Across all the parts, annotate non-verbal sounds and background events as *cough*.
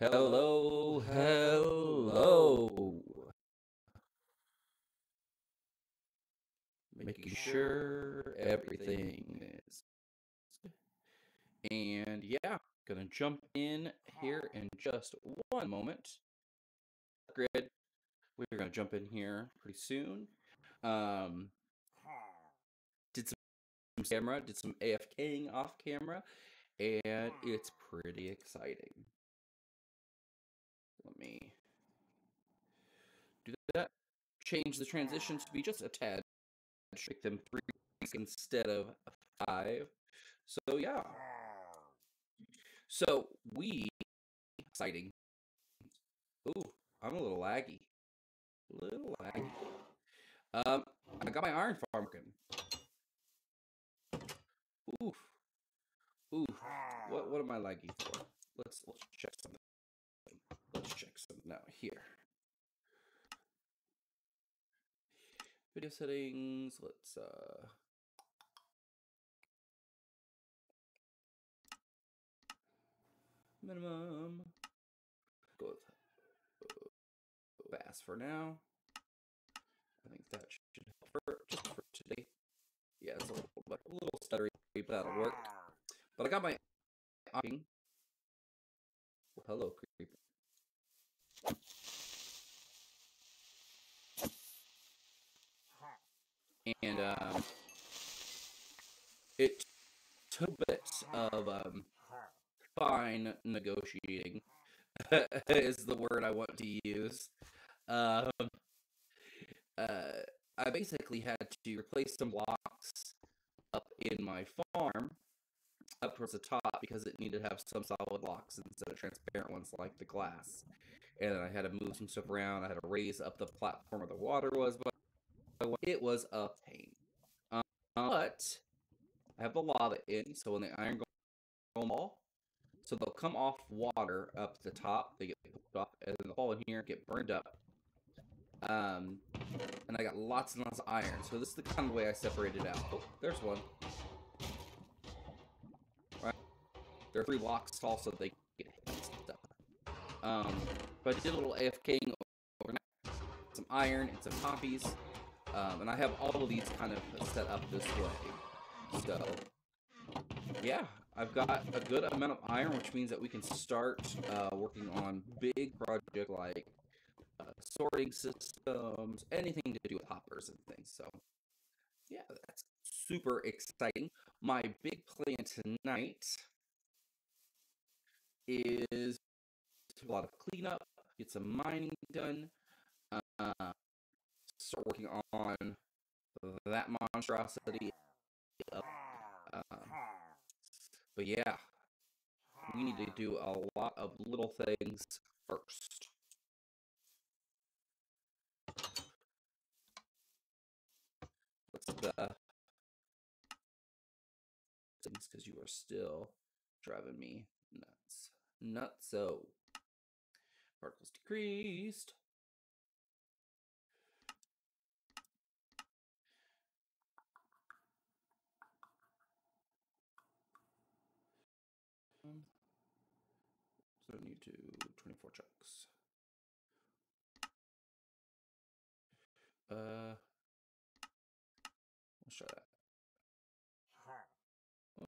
Hello, hello. Making sure everything is. And yeah, gonna jump in here in just one moment. Grid, we're gonna jump in here pretty soon. Um, did some camera, did some AFKing off camera, and it's pretty exciting. Let me do that. Change the transitions to be just a tad. Make them three instead of five. So yeah. So we exciting. Ooh, I'm a little laggy. A little laggy. Um, I got my iron farm working. Ooh. Oof. What what am I laggy for? Let's let's check something. Out here. Video settings, let's uh minimum go with fast for now. I think that should help for just for today. Yeah, it's a little, a little stuttery, but that'll work. But I got my hello, creeper. And um, it took a bit of um, fine negotiating, *laughs* is the word I want to use. Um, uh, I basically had to replace some blocks up in my farm up towards the top because it needed to have some solid blocks instead of transparent ones like the glass. And then I had to move some stuff around. I had to raise up the platform where the water was, but it was a pain. Um, but I have the lava in, so when the iron goes all, so they'll come off water up the top. They get pushed off, and then they'll fall in here, get burned up. Um, and I got lots and lots of iron. So this is the kind of way I separated out. Oh, there's one. There are three blocks tall, so they get hit stuff. Um, but I did a little AFKing overnight, some iron and some poppies, um, and I have all of these kind of set up this way. So, yeah, I've got a good amount of iron, which means that we can start uh, working on big project like uh, sorting systems, anything to do with hoppers and things. So, yeah, that's super exciting. My big plan tonight is a lot of cleanup, get some mining done, uh, start working on that monstrosity. Uh, but yeah, we need to do a lot of little things first. What's the things because you are still driving me nuts. Not so. Particles decreased. Um, so I need to 24 chunks. Uh, let's try that.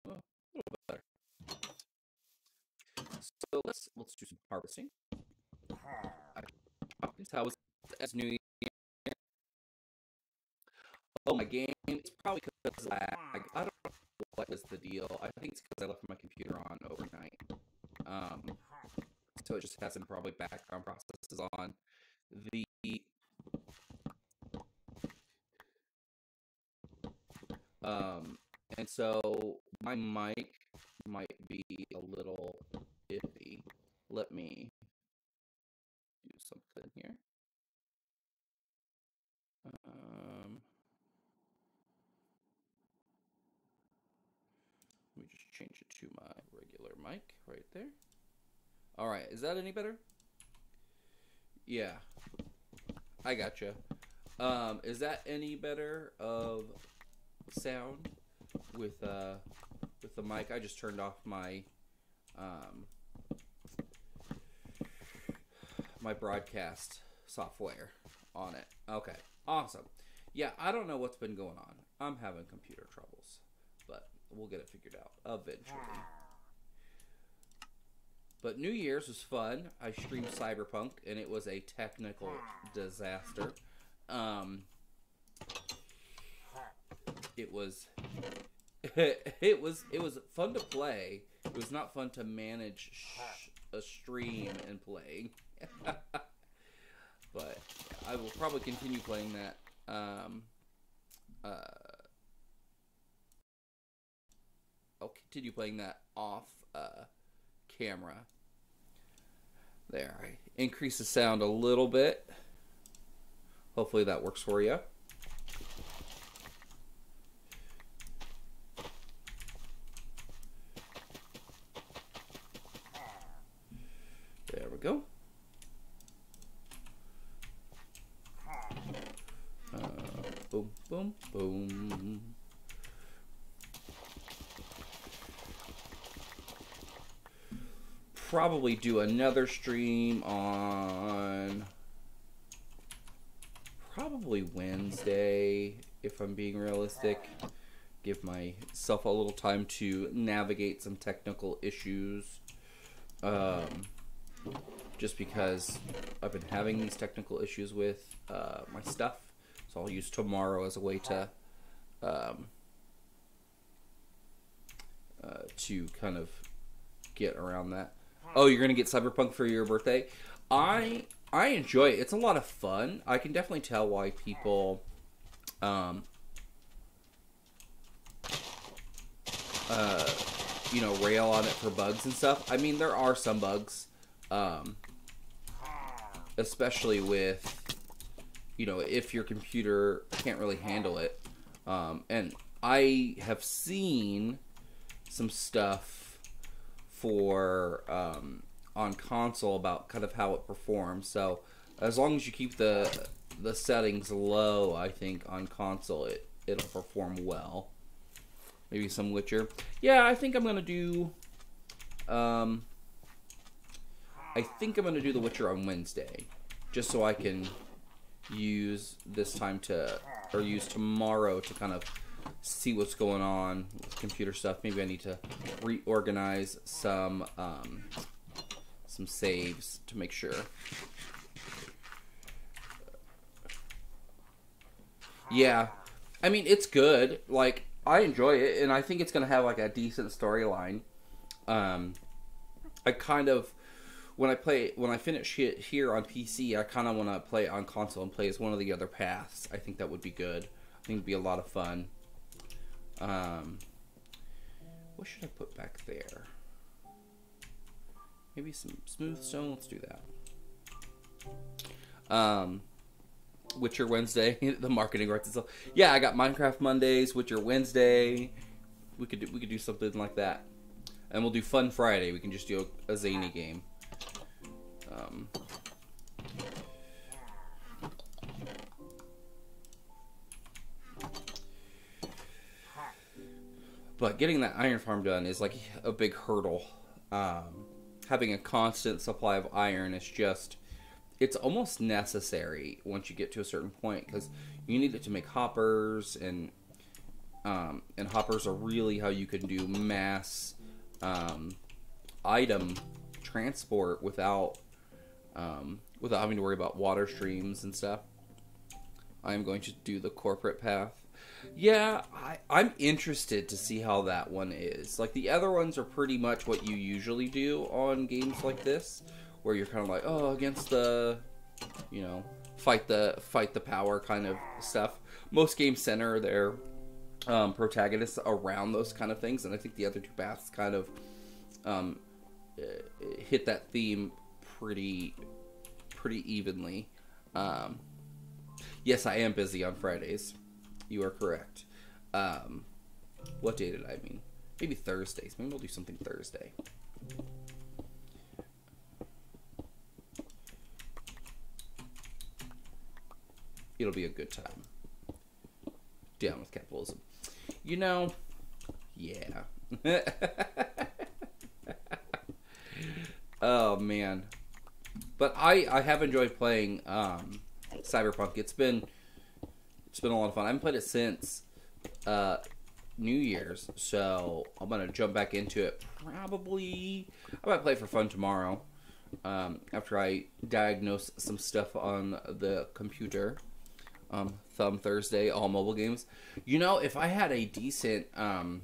Uh, a little better. So let's let's do some harvesting. How was as New Year? Oh, my game. It's probably because I, I don't know what was the deal. I think it's because I left my computer on overnight. Um, so it just has some probably background processes on. The um, and so my mic might be a little iffy. Let me something here. Um, let me just change it to my regular mic right there. All right, is that any better? Yeah, I gotcha. Um, is that any better of sound with uh with the mic? I just turned off my um my broadcast software on it. Okay, awesome. Yeah, I don't know what's been going on. I'm having computer troubles, but we'll get it figured out eventually. But New Year's was fun. I streamed Cyberpunk, and it was a technical disaster. Um, it was, *laughs* it was, it was fun to play. It was not fun to manage a stream and play. *laughs* but I will probably continue playing that. Um, uh, I'll continue playing that off uh, camera. There, I increase the sound a little bit. Hopefully that works for you. There we go. Uh, boom, boom, boom. Probably do another stream on probably Wednesday, if I'm being realistic. Give myself a little time to navigate some technical issues. Um, just because I've been having these technical issues with uh, my stuff. So I'll use tomorrow as a way to um, uh, to kind of get around that. Oh, you're gonna get Cyberpunk for your birthday? I I enjoy it. It's a lot of fun. I can definitely tell why people um uh you know rail on it for bugs and stuff. I mean, there are some bugs, um, especially with you know if your computer can't really handle it. Um, and I have seen some stuff for um, on console about kind of how it performs. So as long as you keep the the settings low, I think on console it it'll perform well. Maybe some Witcher. Yeah, I think I'm gonna do. Um, I think I'm gonna do The Witcher on Wednesday, just so I can use this time to or use tomorrow to kind of see what's going on with computer stuff. Maybe I need to reorganize some um, some saves to make sure. Yeah, I mean it's good. Like I enjoy it, and I think it's gonna have like a decent storyline. Um, I kind of when I play when I finish it here on PC, I kind of want to play on console and play as one of the other paths. I think that would be good. I think it'd be a lot of fun. Um, what should I put back there? Maybe some smooth stone. Let's do that. Um, Witcher Wednesday, *laughs* the marketing writes itself. Yeah, I got Minecraft Mondays, Witcher Wednesday. We could do, we could do something like that, and we'll do Fun Friday. We can just do a, a zany game. Um, but getting that iron farm done is like a big hurdle. Um, having a constant supply of iron is just it's almost necessary once you get to a certain point because you need it to make hoppers and um, and hoppers are really how you can do mass um, item transport without um, without having to worry about water streams and stuff. I am going to do the corporate path. Yeah, I, I'm interested to see how that one is. Like the other ones are pretty much what you usually do on games like this, where you're kind of like, oh, against the, you know, fight the fight the power kind of stuff. Most games center their um, protagonists around those kind of things, and I think the other two paths kind of um, uh, hit that theme pretty pretty evenly. Um, yes, I am busy on Fridays. You are correct. Um, what day did I mean? Maybe Thursdays. Maybe we'll do something Thursday. It'll be a good time. Down with capitalism. You know, yeah. *laughs* oh man. but I I have enjoyed playing um, Cyberpunk. It's been it's been a lot of fun. I haven't played it since uh, New Year's, so I'm gonna jump back into it. Probably I might play for fun tomorrow um, after I diagnose some stuff on the computer. Um, Thumb Thursday, all mobile games. You know, if I had a decent um,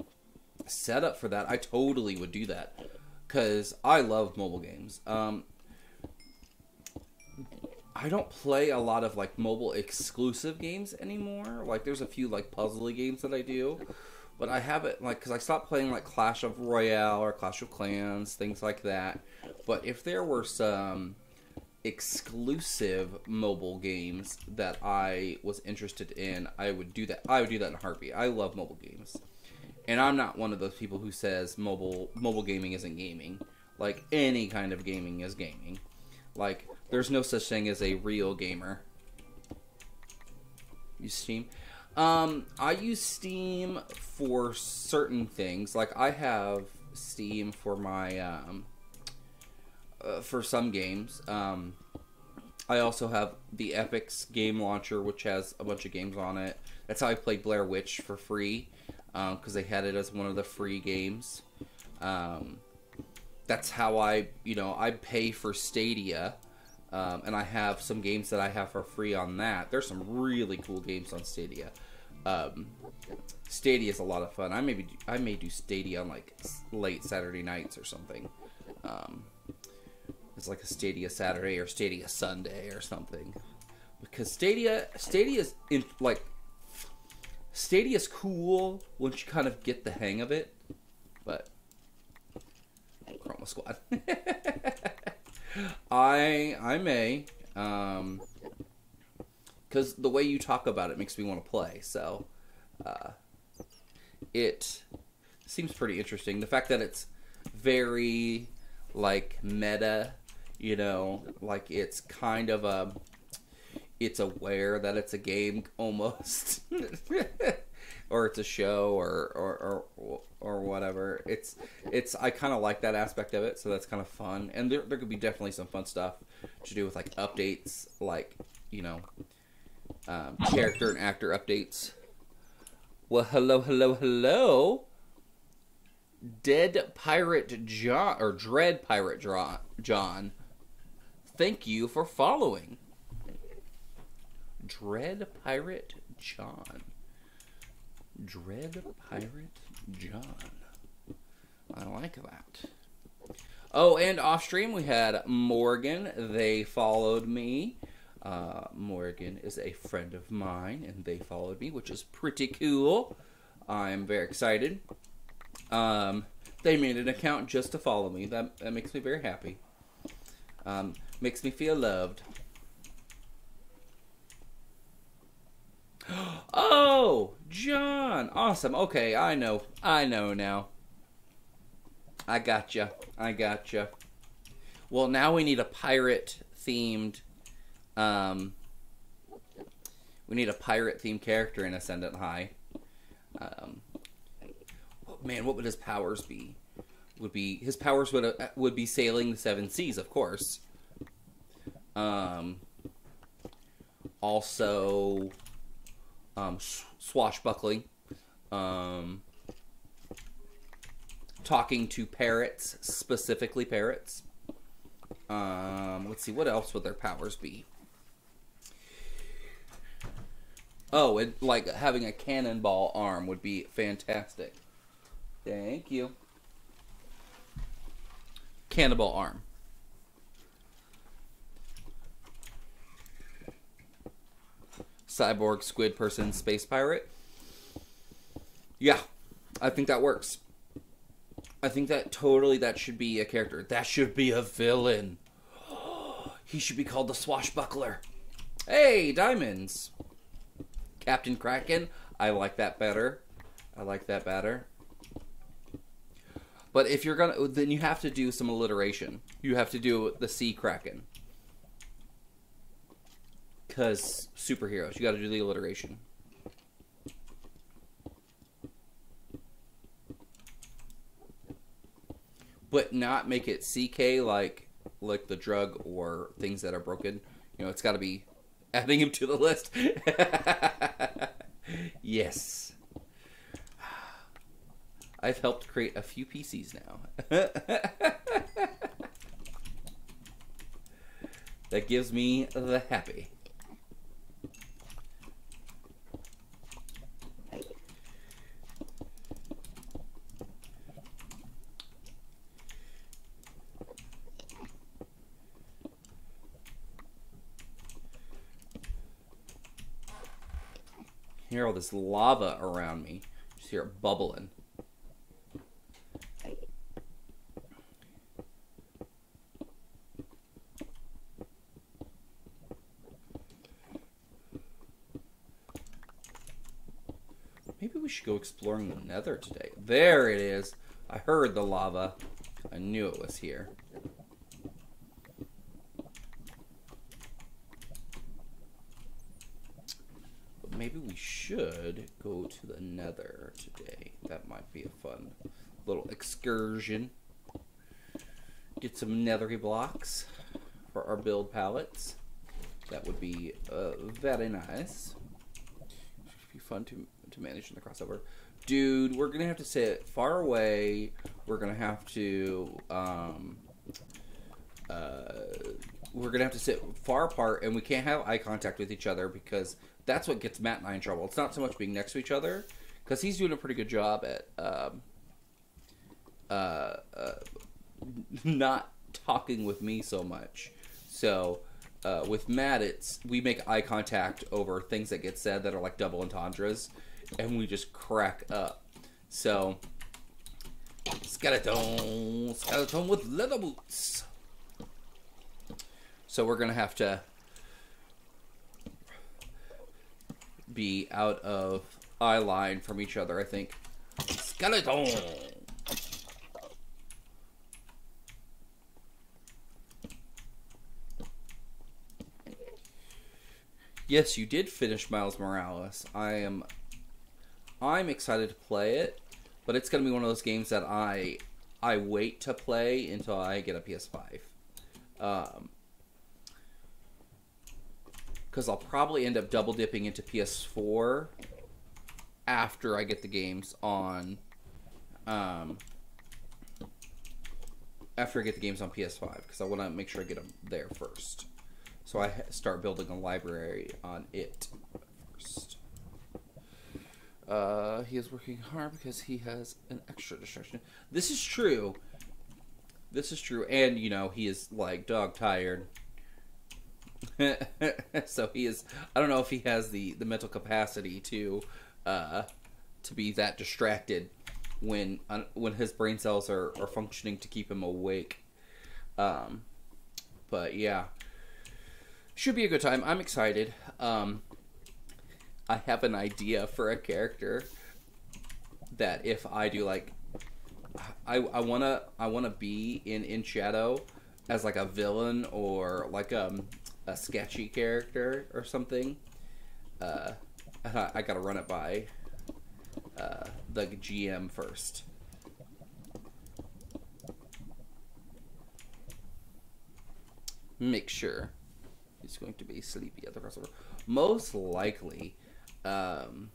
setup for that, I totally would do that because I love mobile games. Um, I don't play a lot of like mobile exclusive games anymore. Like, there's a few like puzzly games that I do, but I haven't like because I stopped playing like Clash of Royale or Clash of Clans, things like that. But if there were some exclusive mobile games that I was interested in, I would do that. I would do that in a heartbeat. I love mobile games. And I'm not one of those people who says mobile mobile gaming isn't gaming. Like any kind of gaming is gaming. Like there's no such thing as a real gamer. Use Steam. Um, I use Steam for certain things. Like I have Steam for my um, uh, for some games. Um, I also have the Epic's game launcher, which has a bunch of games on it. That's how I played Blair Witch for free because um, they had it as one of the free games. Um, that's how I, you know, I pay for Stadia, um, and I have some games that I have for free on that. There's some really cool games on Stadia. Um, Stadia is a lot of fun. I maybe I may do Stadia on like late Saturday nights or something. Um, it's like a Stadia Saturday or Stadia Sunday or something. Because Stadia Stadia is in like is cool once you kind of get the hang of it, but Chroma Squad. *laughs* I I may um because the way you talk about it makes me want to play. So uh, it seems pretty interesting. The fact that it's very like meta you know, like it's kind of a it's aware that it's a game *laughs* almost or it's a show or or or, or whatever it's it's i kind of like that aspect of it so that's kind of fun and there, there could be definitely some fun stuff to do with like updates like you know um, character and actor updates well hello hello hello dead pirate john or dread pirate john thank you for following. Dread Pirate John. Dread Pirate John. I like that. Oh, and off stream we had Morgan. They followed me. Uh, Morgan is a friend of mine, and they followed me, which is pretty cool. I'm very excited. Um, they made an account just to follow me. That that makes me very happy. Um, Makes me feel loved. *gasps* Oh, John. Awesome. Okay, I know. I know now. I gotcha. I gotcha. Well, now we need a pirate themed um we need a pirate themed character in Ascendant High. Um man, what would his powers be? Would be his powers would uh, would be sailing the seven seas, of course. Um, also, um, swashbuckling. Um, talking to parrots, specifically parrots. Um, let's see, what else would their powers be? Oh, it, like having a cannonball arm would be fantastic. Thank you. Cannonball arm. Cyborg squid person space pirate. Yeah, I think that works. I think that totally that should be a character. That should be a villain. *gasps* he should be called the Swashbuckler. Hey, diamonds. Captain Kraken. I like that better. I like that better. But if you're gonna, then you have to do some alliteration. You have to do the Sea Kraken because superheroes. You got to do the alliteration. But not make it CK like like the drug or things that are broken, you know, it's got to be adding him to the list. *laughs* yes. I've helped create a few PCs now. *laughs* that gives me the happy. Hear all this lava around me. Just hear it bubbling. Maybe we should go exploring the nether today. There it is. I heard the lava. I knew it was here. Maybe we should go to the nether today. That might be a fun little excursion. Get some nethery blocks for our build palettes. That would be uh, very nice. it should be fun to to manage in the crossover. Dude, we're gonna have to sit far away. We're gonna have to um, uh, we're gonna have to sit far apart, and we can't have eye contact with each other because that's what gets Matt and I in trouble. It's not so much being next to each other because he's doing a pretty good job at um, uh, uh, *laughs* not talking with me so much. So uh, with Matt, it's we make eye contact over things that get said that are like double entendres, and we just crack up. So skeleton, skeleton with leather boots. So we're gonna have to be out of eye line from each other, I think. Skeleton. Yes, you did finish Miles Morales. I am I'm excited to play it, but it's going to be one of those games that I I wait to play until I get a PS5. Um cuz I'll probably end up double dipping into PS4 after I get the games on um after I get the games on PS5 because I want to make sure I get them there first. So I start building a library on it first. Uh, he is working hard because he has an extra distraction. This is true. This is true, and you know he is like dog tired. *laughs* so he is. I don't know if he has the the mental capacity to uh to be that distracted when when his brain cells are are functioning to keep him awake. Um, but yeah, should be a good time. I'm excited. Um, I have an idea for a character that if I do like, I I wanna I wanna be in in Shadow as like a villain or like um a sketchy character or something. Uh, I, I gotta run it by uh, the GM first. Make sure he's going to be sleepy at the crossover. Most likely, um,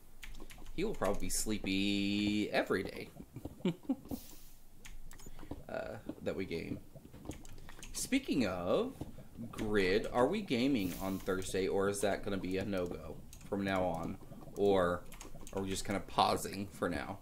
he will probably be sleepy every day *laughs* uh, that we game. Speaking of grid, are we gaming on Thursday, or is that going to be a no go from now on, or are we just kind of pausing for now?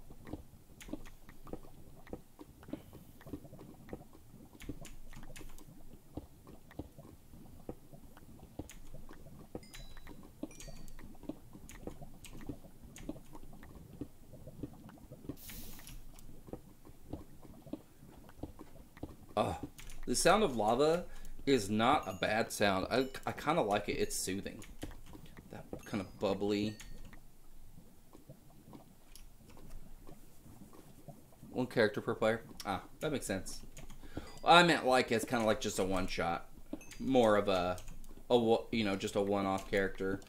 The sound of lava is not a bad sound. I, I kind of like it. It's soothing. That kind of bubbly. One character per player. Ah, that makes sense. I meant like it's kind of like just a one shot. More of a, a you know, just a one off character.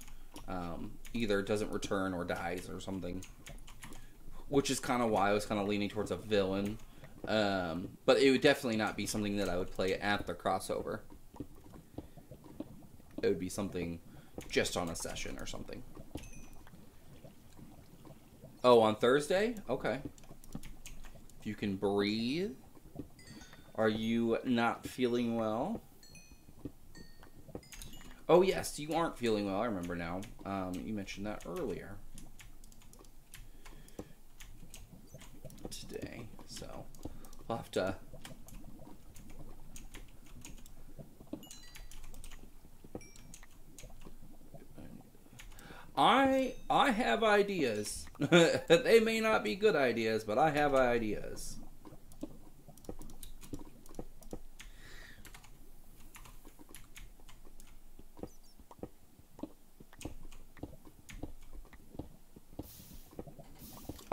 Um, either doesn't return or dies or something. Which is kind of why I was kind of leaning towards a villain Um, but it would definitely not be something that I would play at the crossover. It would be something just on a session or something. Oh, on Thursday? Okay. If you can breathe. Are you not feeling well? Oh, yes, you aren't feeling well. I remember now. Um, you mentioned that earlier. Today. So, we'll have I I have ideas. *laughs* they may not be good ideas, but I have ideas.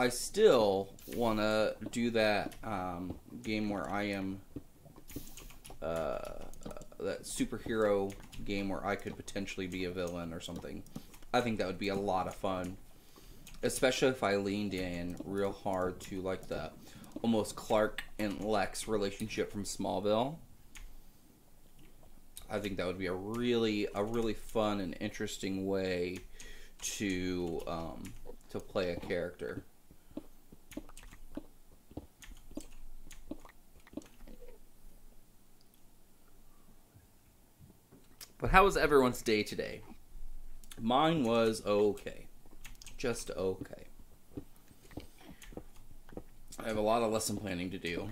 I still want to do that um, game where I am uh, that superhero game where I could potentially be a villain or something. I think that would be a lot of fun, especially if I leaned in real hard to like the almost Clark and Lex relationship from Smallville. I think that would be a really a really fun and interesting way to um, to play a character. But how was everyone's day today? Mine was okay. Just okay. I have a lot of lesson planning to do.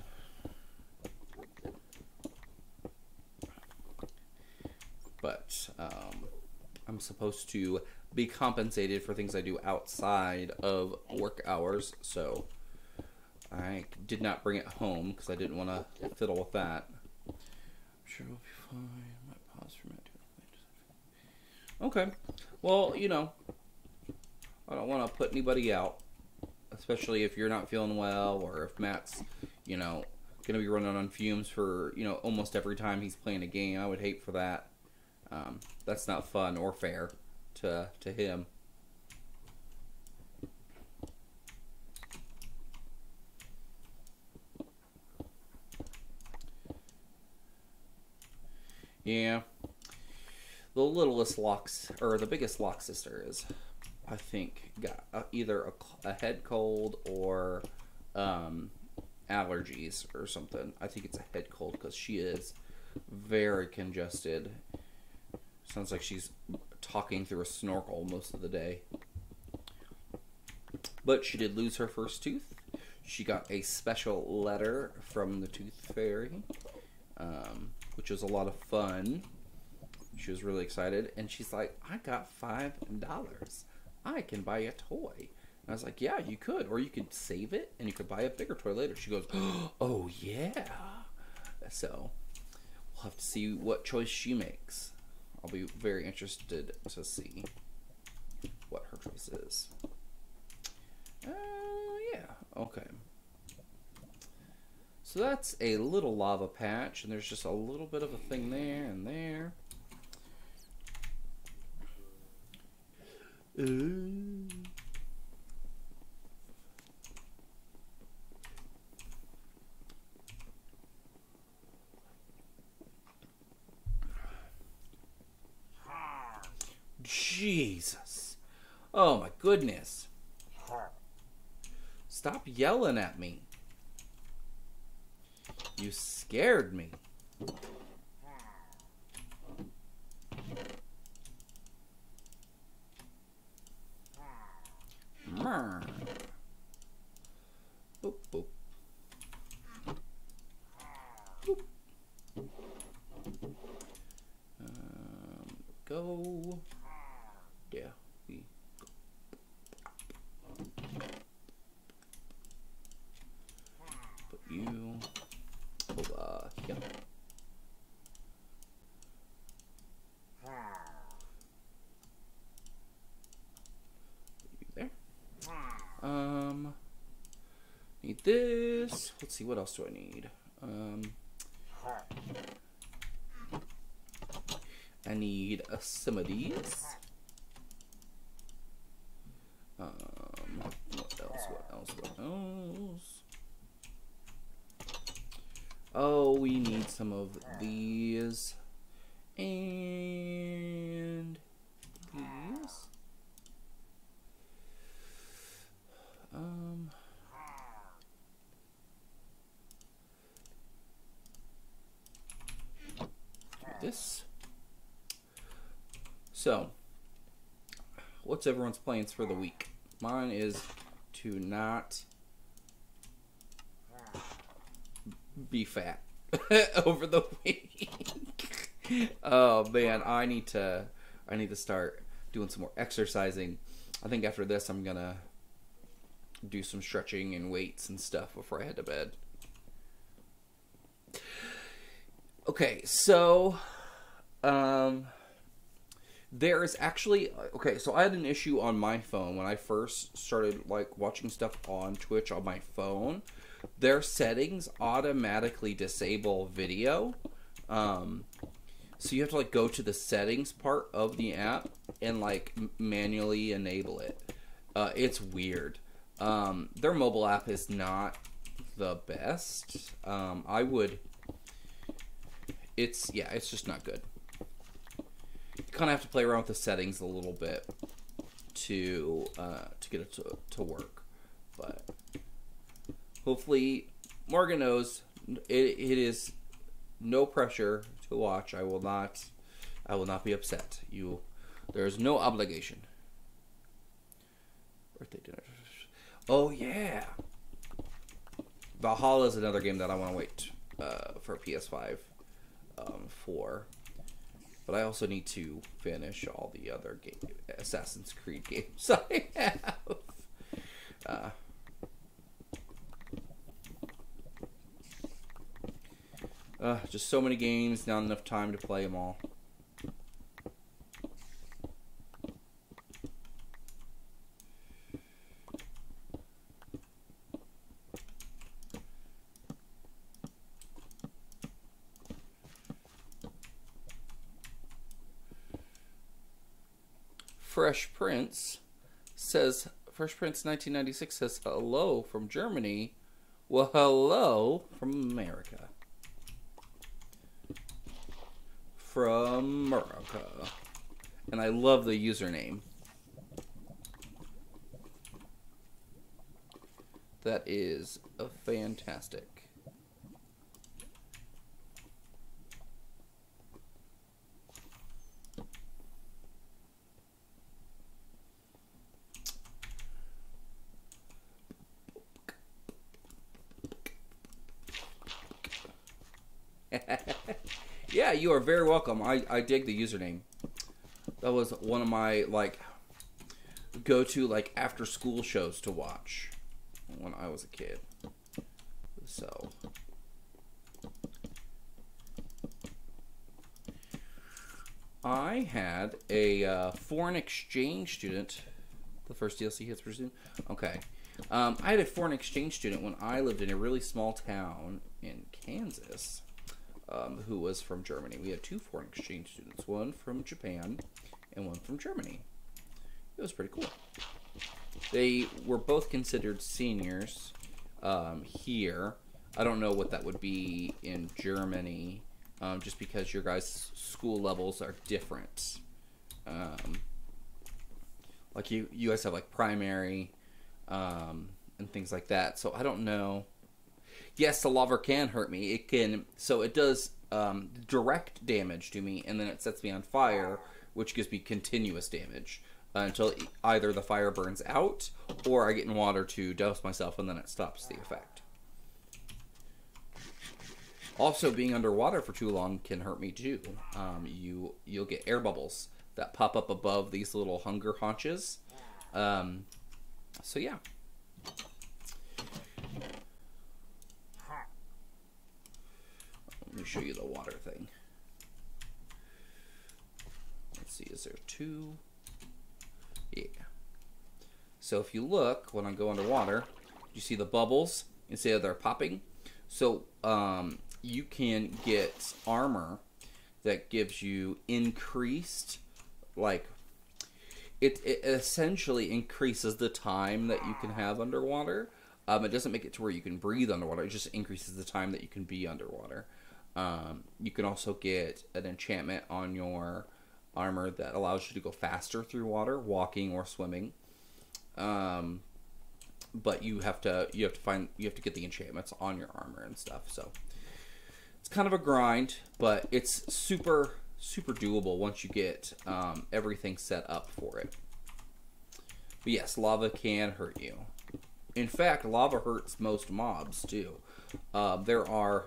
But um, I'm supposed to be compensated for things I do outside of work hours, so I did not bring it home because I didn't want to fiddle with that. I'm sure it'll be fine. I might pause for a minute. Okay. Well, you know, I don't want to put anybody out, especially if you're not feeling well or if Matt's, you know, going to be running on fumes for, you know, almost every time he's playing a game. I would hate for that. Um, that's not fun or fair to, to him. Yeah the littlest locks or the biggest lock sister is i think got uh, either a, a, head cold or um, allergies or something. I think it's a head cold because she is very congested. Sounds like she's talking through a snorkel most of the day. But she did lose her first tooth. She got a special letter from the tooth fairy um, which was a lot of fun she was really excited, and she's like, "I got five dollars. I can buy a toy." And I was like, "Yeah, you could, or you could save it, and you could buy a bigger toy later." She goes, *gasps* "Oh yeah." So we'll have to see what choice she makes. I'll be very interested to see what her choice is. Uh, yeah, okay. So that's a little lava patch, and there's just a little bit of a thing there and there. Jesus. Oh my goodness. Stop yelling at me. You scared me. Boop, boop. Boop. Um, go. Yeah, we. Put you over here. Um, need this. Let's see, what else do I need? Um, I need a some of these. Um, what else? What else? What else? Oh, we need some of these. And these. Um. This. So, what's everyone's plans for the week? Mine is to not be fat *laughs* over the week. oh man, I need to I need to start doing some more exercising. I think after this I'm gonna do some stretching and weights and stuff before I head to bed. Okay, so um there is actually okay so i had an issue on my phone when i first started like watching stuff on twitch on my phone. Their settings automatically disable video um so you have to like go to the settings part of the app and like manually enable it. Uh, it's weird. Um their mobile app is not the best. Um i would it's yeah it's just not good kind of have to play around with the settings a little bit to uh, to get it to, to work. But hopefully, Morgan knows it, it is no pressure to watch. I will not I will not be upset. You there is no obligation. Birthday dinner. Oh yeah. Valhalla is another game that I want to wait uh, for PS5 um, for. But I also need to finish all the other game, Assassin's Creed *laughs* games I have. Uh, uh, just so many games, not enough time to play them all. Fresh Prince says Fresh Prince 1996 says hello from Germany. Well, hello from America. From America. And I love the username. That is a fantastic. *laughs* yeah, you are very welcome. I, I dig the username. That was one of my like go to like after school shows to watch when I was a kid. So I had a uh, foreign exchange student. The first DLC hits pretty. Okay. Um, I had a foreign exchange student when I lived in a really small town in Kansas um, who was from Germany. We had two foreign exchange students, one from Japan and one from Germany. It was pretty cool. They were both considered seniors um, here. I don't know what that would be in Germany, um, just because your guys' school levels are different. Um, like you, you guys have like primary um, and things like that. So I don't know yes, the lava can hurt me. It can, so it does um, direct damage to me, and then it sets me on fire, which gives me continuous damage uh, until either the fire burns out or I get in water to douse myself, and then it stops the effect. Also, being underwater for too long can hurt me too. Um, you you'll get air bubbles that pop up above these little hunger haunches. Um, so yeah. Show you the water thing. Let's see, is there two? Yeah. So if you look, when I go underwater, you see the bubbles instead of they're popping. So um, you can get armor that gives you increased, like, it, it essentially increases the time that you can have underwater. Um, it doesn't make it to where you can breathe underwater. It just increases the time that you can be underwater. Um, you can also get an enchantment on your armor that allows you to go faster through water, walking or swimming. Um, but you have to you have to find you have to get the enchantments on your armor and stuff. So it's kind of a grind, but it's super super doable once you get um, everything set up for it. But yes, lava can hurt you. In fact, lava hurts most mobs too. Uh, there are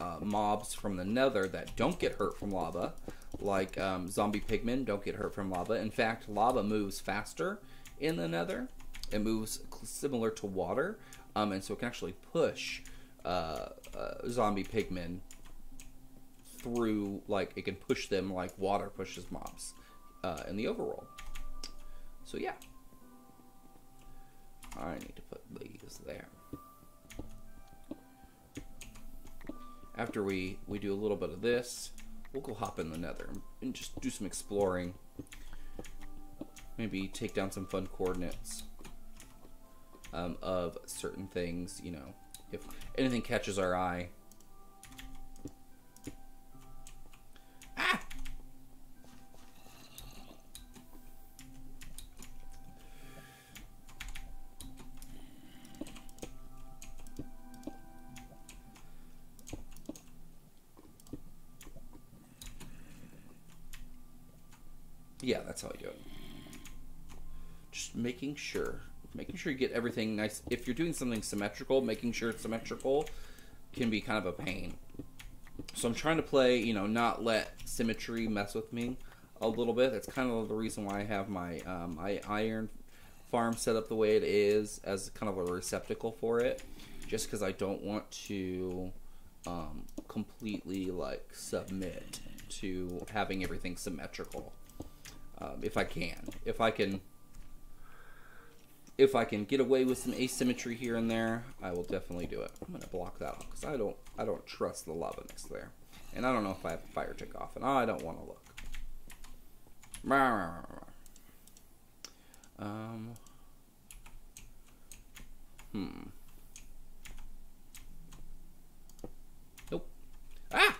uh, mobs from the nether that don't get hurt from lava, like um, zombie pigmen don't get hurt from lava. In fact, lava moves faster in the nether. It moves similar to water, um, and so it can actually push uh, uh, zombie pigmen through, like, it can push them like water pushes mobs uh, in the overworld. So, yeah. I need to put these there. After we, we do a little bit of this, we'll go hop in the nether and just do some exploring. Maybe take down some fun coordinates um, of certain things, you know, if anything catches our eye. Sure you get everything nice. If you're doing something symmetrical, making sure it's symmetrical can be kind of a pain. So I'm trying to play, you know, not let symmetry mess with me a little bit. That's kind of the reason why I have my um, I, iron farm set up the way it is as kind of a receptacle for it. Just because I don't want to um, completely like submit to having everything symmetrical. Um, if I can, if I can if I can get away with some asymmetry here and there, I will definitely do it. I'm gonna block that off because I don't I don't trust the lava next there, and I don't know if I have fire tick off, and I don't want to look. Um. Hmm. Nope. Ah.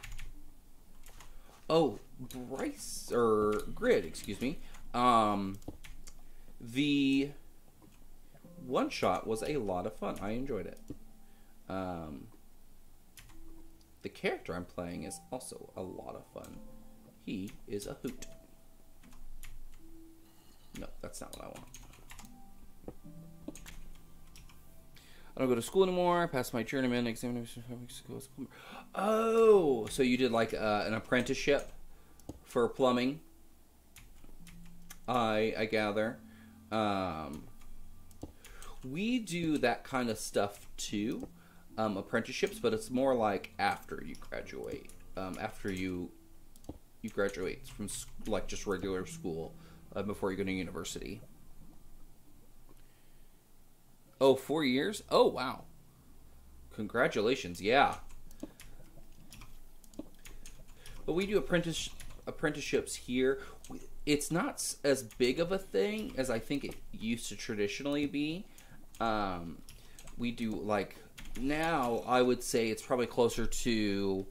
Oh, Bryce or Grid, excuse me. Um. The one shot was a lot of fun. I enjoyed it. Um, the character I'm playing is also a lot of fun. He is a hoot. No, that's not what I want. I don't go to school anymore. I passed my journeyman examination five weeks ago. Oh, so you did like uh, an apprenticeship for plumbing? I I gather. Um, we do that kind of stuff too, um, apprenticeships, but it's more like after you graduate, um, after you you graduate from like just regular school uh, before you go to university. Oh, four years? Oh, wow. Congratulations. Yeah. But we do apprentice apprenticeships here. It's not as big of a thing as I think it used to traditionally be um, we do like now I would say it's probably closer to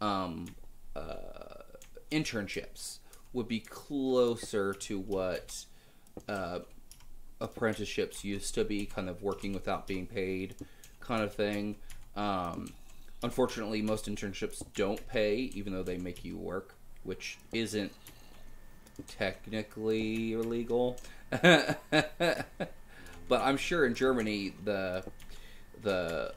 um, uh, internships would be closer to what uh, apprenticeships used to be, kind of working without being paid, kind of thing. Um, unfortunately, most internships don't pay, even though they make you work, which isn't technically illegal. *laughs* But I'm sure in Germany the the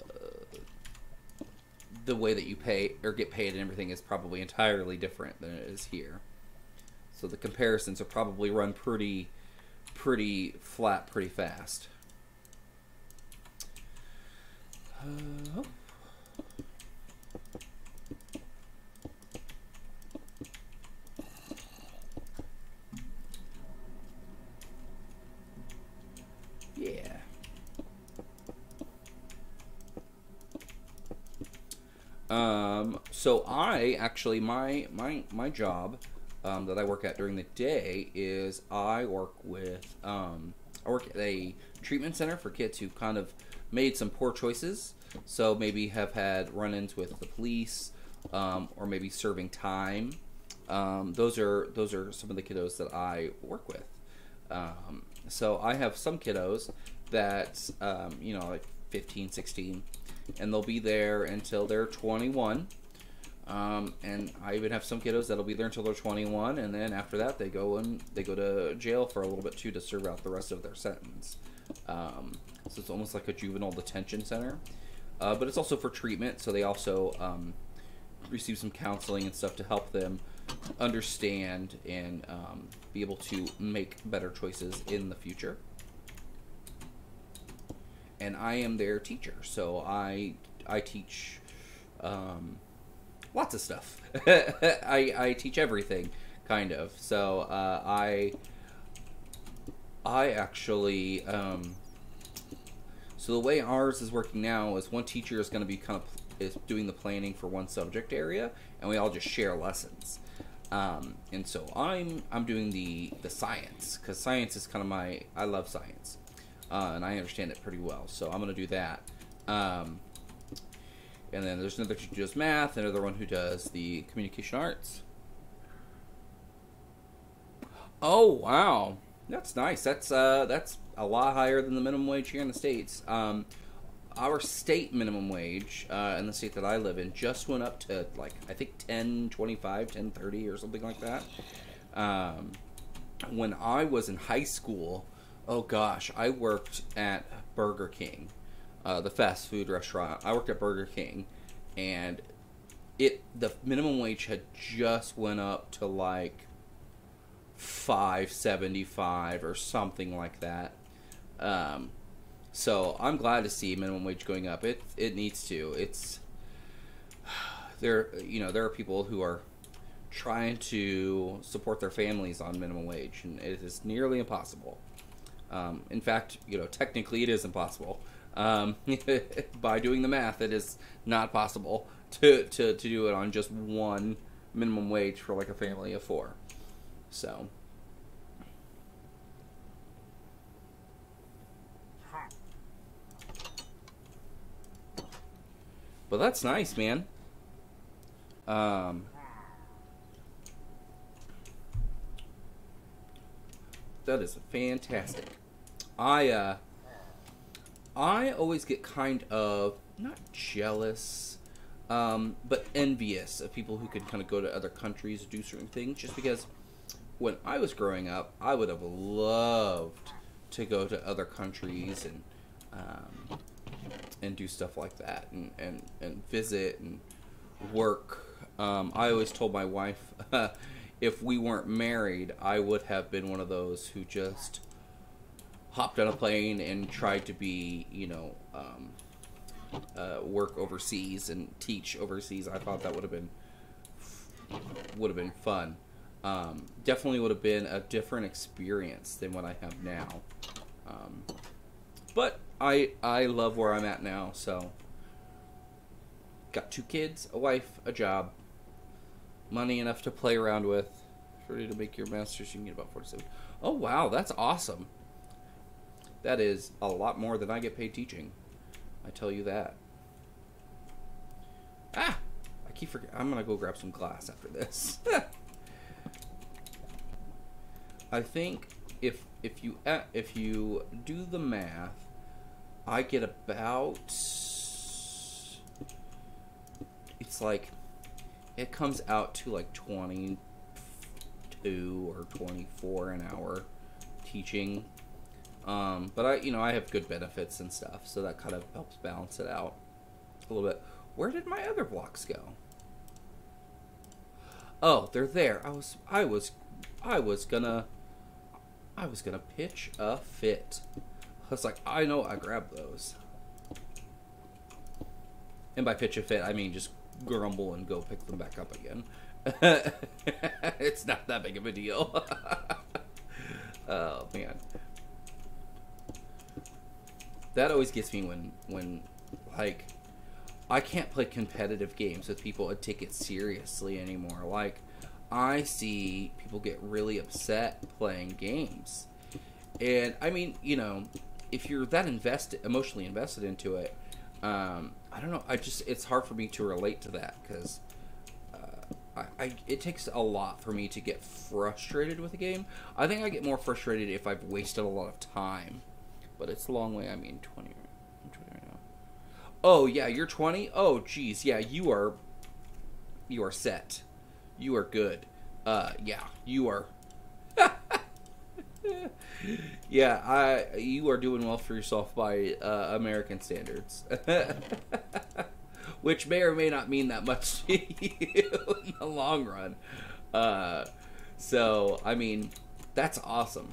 the way that you pay or get paid and everything is probably entirely different than it is here. So the comparisons are probably run pretty pretty flat pretty fast. Uh, Um, so I actually my my my job um, that I work at during the day is I work with um, I work at a treatment center for kids who kind of made some poor choices. So maybe have had run-ins with the police, um, or maybe serving time. Um, those are those are some of the kiddos that I work with. Um, so I have some kiddos that um, you know like 15, 16, and they'll be there until they're 21. Um, and I even have some kiddos that'll be there until they're 21, and then after that they go and they go to jail for a little bit too to serve out the rest of their sentence. Um, so it's almost like a juvenile detention center, uh, but it's also for treatment. So they also um, receive some counseling and stuff to help them understand and um, be able to make better choices in the future. And I am their teacher, so I I teach um, lots of stuff. *laughs* I, I teach everything, kind of. So uh, I I actually um, so the way ours is working now is one teacher is going to be kind of is doing the planning for one subject area, and we all just share lessons. Um, and so I'm I'm doing the the science because science is kind of my I love science, uh, and I understand it pretty well. So I'm going to do that. Um, and then there's another who does math, another one who does the communication arts. Oh wow, that's nice. That's uh, that's a lot higher than the minimum wage here in the states. Um, our state minimum wage uh, in the state that I live in just went up to like I think 10 25 10 30 or something like that um, when I was in high school oh gosh I worked at Burger King uh, the fast food restaurant I worked at Burger King and it the minimum wage had just went up to like 575 or something like that um, so I'm glad to see minimum wage going up. It it needs to. It's *sighs* there. You know there are people who are trying to support their families on minimum wage, and it is nearly impossible. Um, in fact, you know technically it is impossible. Um, *laughs* by doing the math, it is not possible to, to, to do it on just one minimum wage for like a family of four. So But that's nice, man. Um, that is fantastic. I uh, I always get kind of not jealous, um, but envious of people who can kind of go to other countries do certain things. Just because when I was growing up, I would have loved to go to other countries and um, and do stuff like that and, and, and visit and work. Um, I always told my wife *laughs* if we weren't married, I would have been one of those who just hopped on a plane and tried to be, you know, um, uh, work overseas and teach overseas. I thought that would have been would have been fun. Um, definitely would have been a different experience than what I have now. Um, but I I love where I'm at now. So got two kids, a wife, a job, money enough to play around with. If Ready to make your masters, you can get about forty-seven. Oh wow, that's awesome. That is a lot more than I get paid teaching. I tell you that. Ah, I keep forgetting. I'm gonna go grab some glass after this. *laughs* I think if if you uh, if you do the math I get about it's like it comes out to like 22 or 24 an hour teaching. Um, but I you know I have good benefits and stuff so that kind of helps balance it out a little bit. Where did my other blocks go? Oh they're there. I was I was I was gonna I was gonna pitch a fit. I was like, I know I grabbed those. And by pitch a fit, I mean just grumble and go pick them back up again. *laughs* it's not that big of a deal. *laughs* oh man. That always gets me when when like I can't play competitive games with people and take it seriously anymore. Like I see people get really upset playing games. And I mean, you know, if you're that invested, emotionally invested into it, um, I don't know. I just it's hard for me to relate to that because uh, I, I it takes a lot for me to get frustrated with a game. I think I get more frustrated if I've wasted a lot of time. But it's a long way. I mean, 20, I'm 20 right now. Oh yeah, you're 20. Oh geez, yeah, you are. You are set. You are good. Uh, yeah, you are. Yeah, I you are doing well for yourself by uh, American standards, *laughs* which may or may not mean that much to you in the long run. Uh, so I mean, that's awesome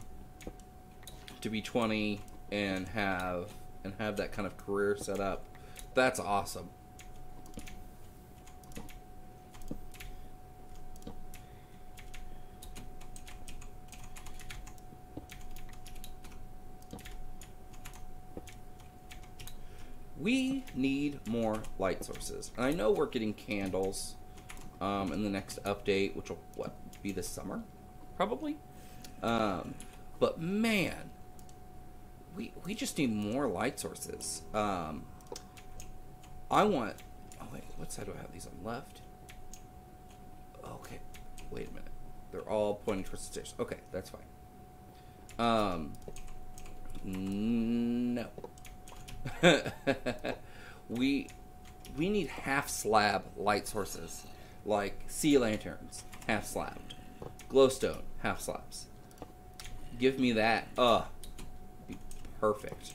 to be 20 and have and have that kind of career set up. That's awesome. We need more light sources. And I know we're getting candles um, in the next update, which will what be this summer, probably. Um, but man, we we just need more light sources. Um, I want. Oh wait, what side do I have these on? Left. Okay, wait a minute. They're all pointing towards the stairs. Okay, that's fine. Um, no. *laughs* we we need half slab light sources like sea lanterns half slabbed glowstone half slabs. Give me that. Uh be perfect.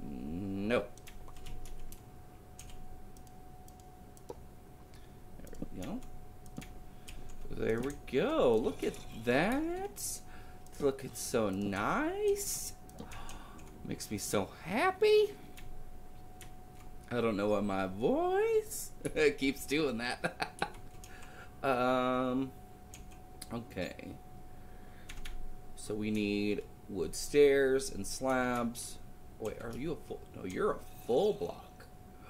No there we go. There we go. Look at that. It's looking so nice. Makes me so happy. I don't know why my voice *laughs* keeps doing that. *laughs* um, okay. So we need wood stairs and slabs. Wait, are you a full? No, you're a full block.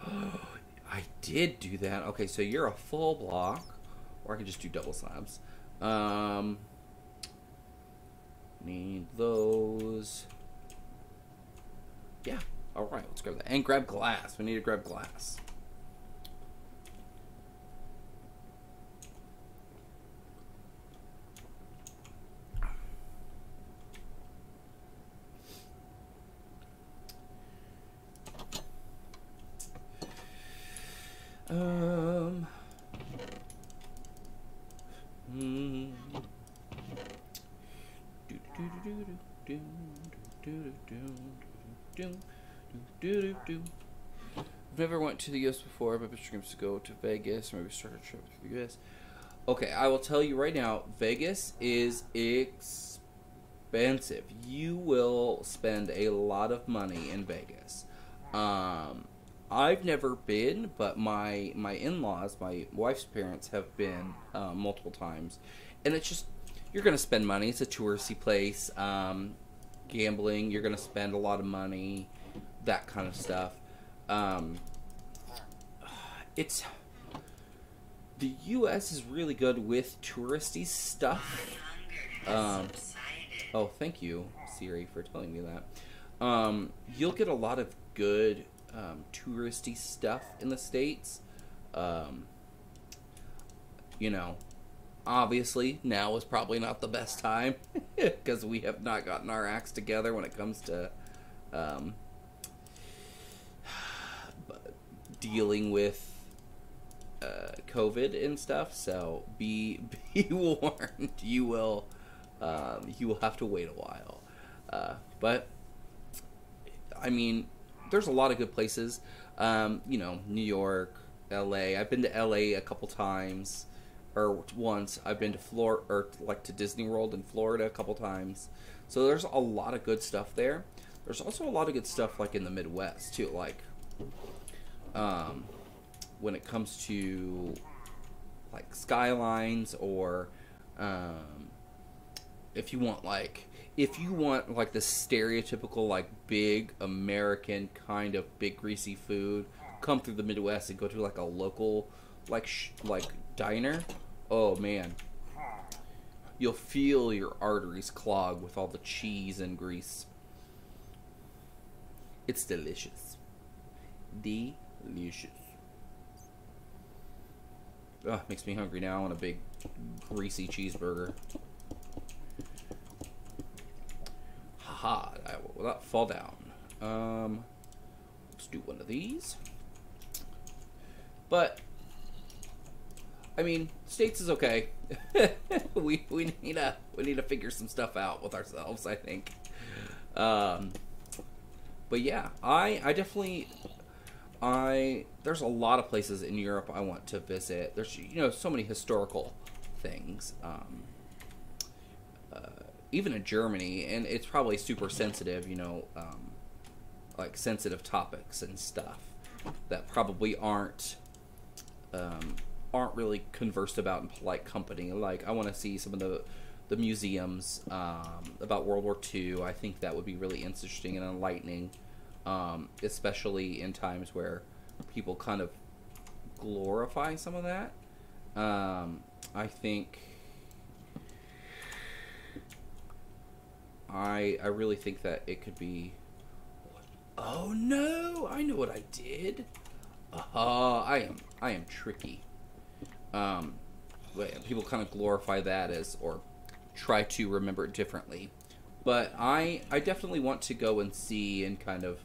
*gasps* I did do that. Okay, so you're a full block, or I can just do double slabs. Um, Need those. Yeah. All right. Let's grab that and grab glass. We need to grab glass. Um. I've never went to the U.S. before. My dreams to go to Vegas or maybe start a trip to the U.S. Okay, I will tell you right now, Vegas is expensive. You will spend a lot of money in Vegas. Um, I've never been, but my my in-laws, my wife's parents, have been uh, multiple times, and it's just you're going to spend money. It's a touristy place. Um, gambling, you're going to spend a lot of money, that kind of stuff. Um, it's the U.S. is really good with touristy stuff. Um, oh, thank you, Siri, for telling me that. Um, you'll get a lot of good um, touristy stuff in the states. Um, you know, obviously now is probably not the best time *laughs* because we have not gotten our acts together when it comes to um, *sighs* dealing with uh, COVID and stuff. So be *laughs* be warned, you will um, you will have to wait a while. Uh, but I mean, there's a lot of good places. Um, you know, New York, L.A. I've been to L.A. a couple times or once. I've been to Florida, or like to Disney World in Florida a couple times. So there's a lot of good stuff there. There's also a lot of good stuff like in the Midwest too. Like, um, when it comes to like skylines or um, if you want like if you want like the stereotypical like big American kind of big greasy food, come through the Midwest and go to like a local like like diner oh man you'll feel your arteries clog with all the cheese and grease. It's delicious. Delicious. Ugh, makes me hungry now on a big greasy cheeseburger. Haha, I will not fall down. Um, let's do one of these. But, I mean, States is okay. *laughs* we, we need to we need to figure some stuff out with ourselves, I think. Um, but yeah, I I definitely I there's a lot of places in Europe I want to visit. There's you know so many historical things. Um, uh, even in Germany, and it's probably super sensitive. You know, um, like sensitive topics and stuff that probably aren't um, aren't really conversed about in polite company. Like I want to see some of the the museums um, about World War II. I think that would be really interesting and enlightening um, especially in times where people kind of glorify some of that. Um, I think I I really think that it could be. Oh no! I know what I did. Uh, I am I am tricky. Um, people kind of glorify that as or try to remember it differently, but I I definitely want to go and see and kind of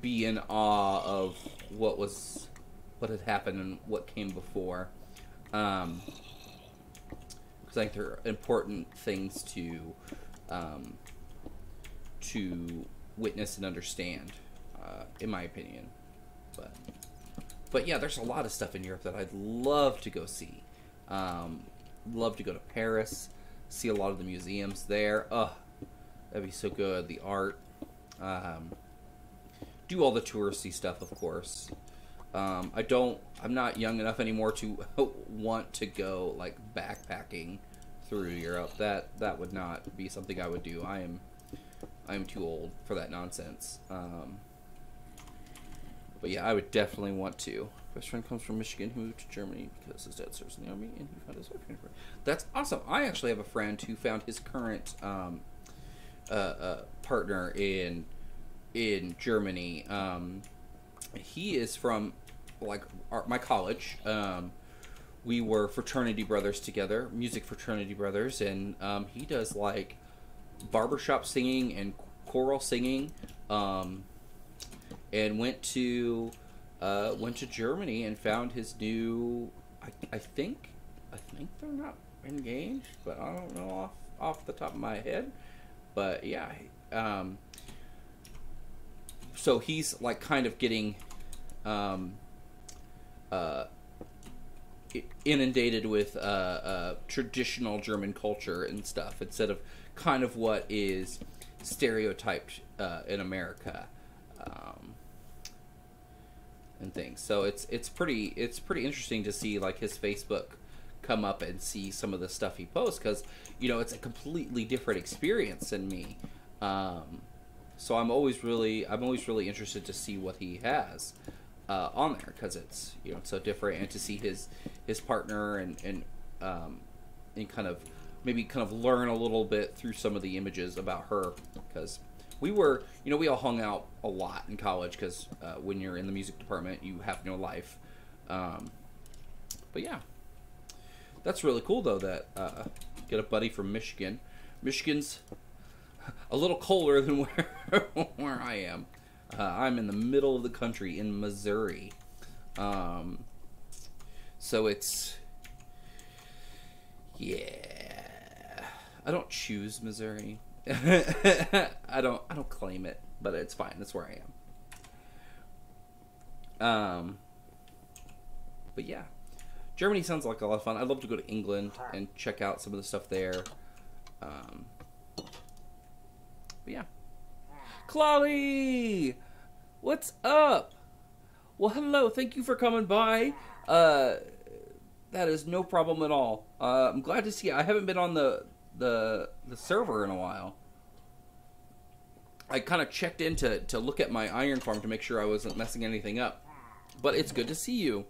be in awe of what was what had happened and what came before. Um, because I think they're important things to um, to witness and understand, uh, in my opinion. But but yeah, there's a lot of stuff in Europe that I'd love to go see. Um, love to go to Paris, see a lot of the museums there. Ugh, that'd be so good. The art. Um, do all the touristy stuff, of course. Um, I don't. I'm not young enough anymore to *laughs* want to go like backpacking through Europe. That that would not be something I would do. I am. I am too old for that nonsense. Um, but yeah, I would definitely want to. Best friend comes from Michigan, who moved to Germany because his dad serves in the army, and he found his wife. That's awesome. I actually have a friend who found his current um, uh, uh, partner in in Germany. Um, he is from like our, my college. Um, we were fraternity brothers together, music fraternity brothers, and um, he does like barbershop singing and choral singing. Um, and went to uh, went to Germany and found his new. I, I think I think they're not engaged, but I don't know off off the top of my head. But yeah, um, so he's like kind of getting um, uh, inundated with uh, uh, traditional German culture and stuff instead of kind of what is stereotyped uh, in America and things. So it's it's pretty it's pretty interesting to see like his Facebook come up and see some of the stuff he posts because you know it's a completely different experience than me. Um, so I'm always really I'm always really interested to see what he has uh, on there because it's you know it's so different and to see his his partner and and um, and kind of maybe kind of learn a little bit through some of the images about her because we were you know we all hung out a lot in college because uh, when you're in the music department you have no life um, but yeah that's really cool though that uh, get a buddy from Michigan Michigan's a little colder than *laughs* where where I am. Uh, I'm in the middle of the country in Missouri, um, so it's yeah. I don't choose Missouri. *laughs* I don't. I don't claim it, but it's fine. That's where I am. Um, but yeah, Germany sounds like a lot of fun. I'd love to go to England and check out some of the stuff there. Um, but yeah. Clawley! What's up? Well, hello. Thank you for coming by. Uh, that is no problem at all. Uh, I'm glad to see you. I haven't been on the the the server in a while. I kind of checked in to, to look at my iron farm to make sure I wasn't messing anything up. But it's good to see you.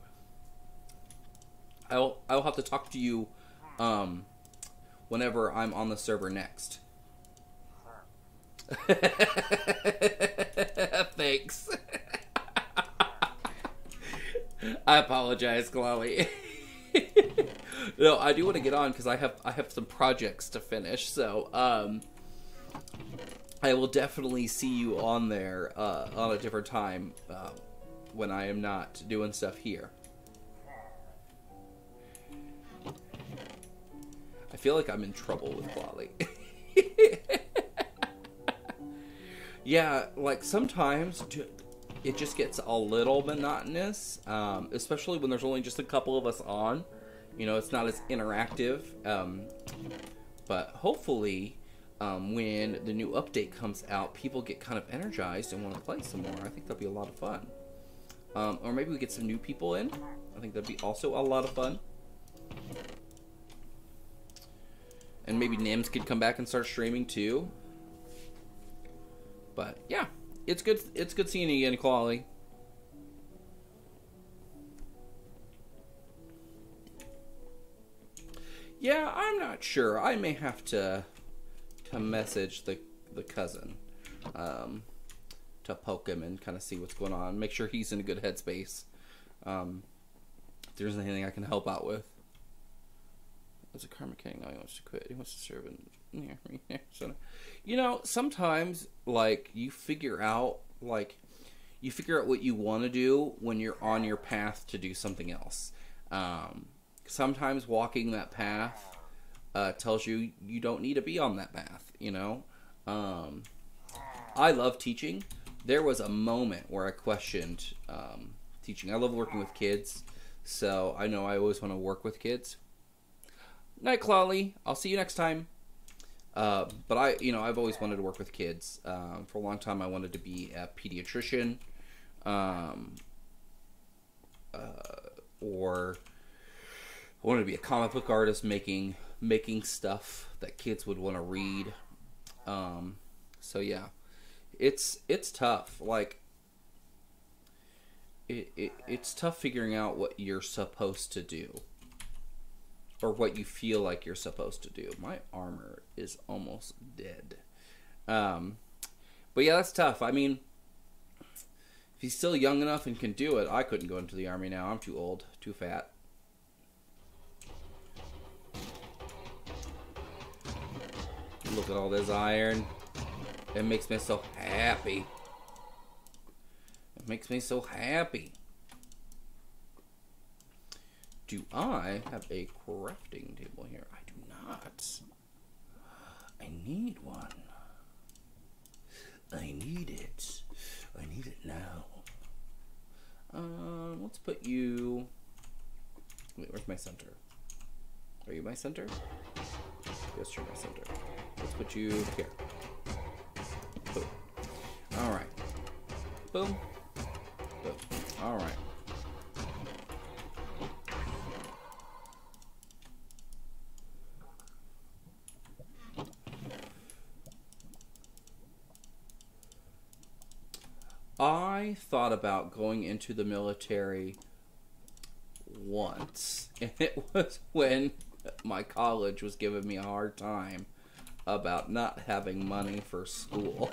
I'll I'll have to talk to you um, whenever I'm on the server next. *laughs* Thanks. *laughs* I apologize, Chloe. *laughs* no, I do want to get on because I have I have some projects to finish. So, um, I will definitely see you on there uh, on a different time uh, when I am not doing stuff here. I feel like I'm in trouble with Wally. *laughs* yeah, like sometimes it just gets a little monotonous, um, especially when there's only just a couple of us on. You know, it's not as interactive. Um, but hopefully, um, when the new update comes out, people get kind of energized and want to play some more. I think that'll be a lot of fun. Um, or maybe we get some new people in. I think that'd be also a lot of fun. And maybe Nims could come back and start streaming too. But yeah, it's good. It's good seeing you again, Quali. Yeah, I'm not sure. I may have to to message the the cousin um, to poke him and kind of see what's going on. Make sure he's in a good headspace. Um, if there's anything I can help out with as a karma king. Now he wants to quit. He wants to serve in *laughs* you know, sometimes like you figure out like you figure out what you want to do when you're on your path to do something else. Um, sometimes walking that path uh, tells you you don't need to be on that path. You know, um, I love teaching. There was a moment where I questioned um, teaching. I love working with kids, so I know I always want to work with kids. Night, Clawley. I'll see you next time. Uh, but I, you know, I've always wanted to work with kids. Um, for a long time, I wanted to be a pediatrician, um, uh, or I wanted to be a comic book artist, making making stuff that kids would want to read. Um, so yeah, it's it's tough. Like it, it it's tough figuring out what you're supposed to do or what you feel like you're supposed to do. My armor is almost dead. Um, but yeah, that's tough. I mean, if he's still young enough and can do it, I couldn't go into the army now. I'm too old, too fat. Look at all this iron. It makes me so happy. It makes me so happy. Do I have a crafting table here? I do not. I need one. I need it. I need it now. Um, let's put you... Wait, where's my center? Are you my center? Yes, you're my center. Let's put you here. Boom. Alright. Boom. Boom. Alright. I thought about going into the military once, and it was when my college was giving me a hard time about not having money for school.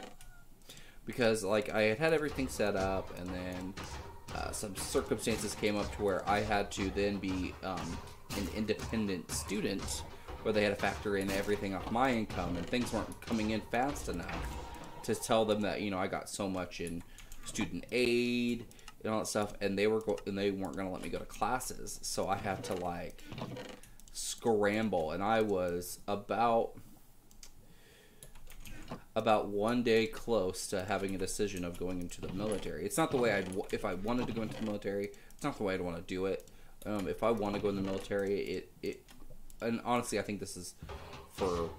Because, like, I had had everything set up, and then uh, some circumstances came up to where I had to then be um, an independent student, where they had to factor in everything off my income, and things weren't coming in fast enough to tell them that, you know, I got so much in student aid and all that stuff, and they were go- and they weren't gonna let me go to classes, so I had to like scramble, and I was about about one day close to having a decision of going into the military. It's not the way I'd if I wanted to go into the military. It's not the way I'd want to do it. Um, if I want to go in the military, it it and honestly, I think this is for you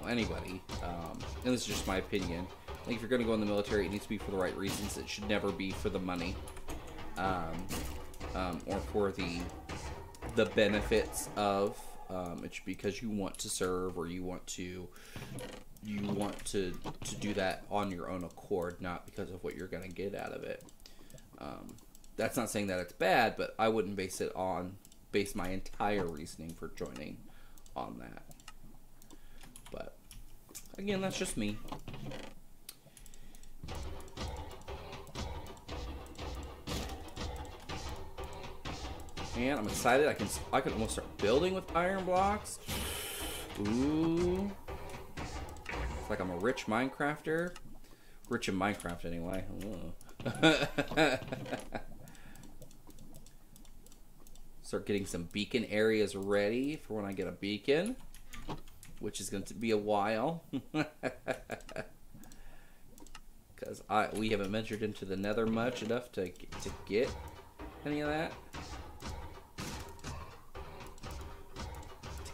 know, anybody. Um, and this is just my opinion. Like if you're going to go in the military, it needs to be for the right reasons. It should never be for the money, um, um, or for the the benefits of. Um, it's because you want to serve or you want to you want to to do that on your own accord, not because of what you're going to get out of it. Um, that's not saying that it's bad, but I wouldn't base it on base my entire reasoning for joining on that. But again, that's just me. And I'm excited. I can I can almost start building with iron blocks. Ooh. It's like I'm a rich Minecrafter. Rich in Minecraft anyway. *laughs* start getting some beacon areas ready for when I get a beacon, which is going to be a while. *laughs* Because I we haven't ventured into the nether much enough to, to get any of that.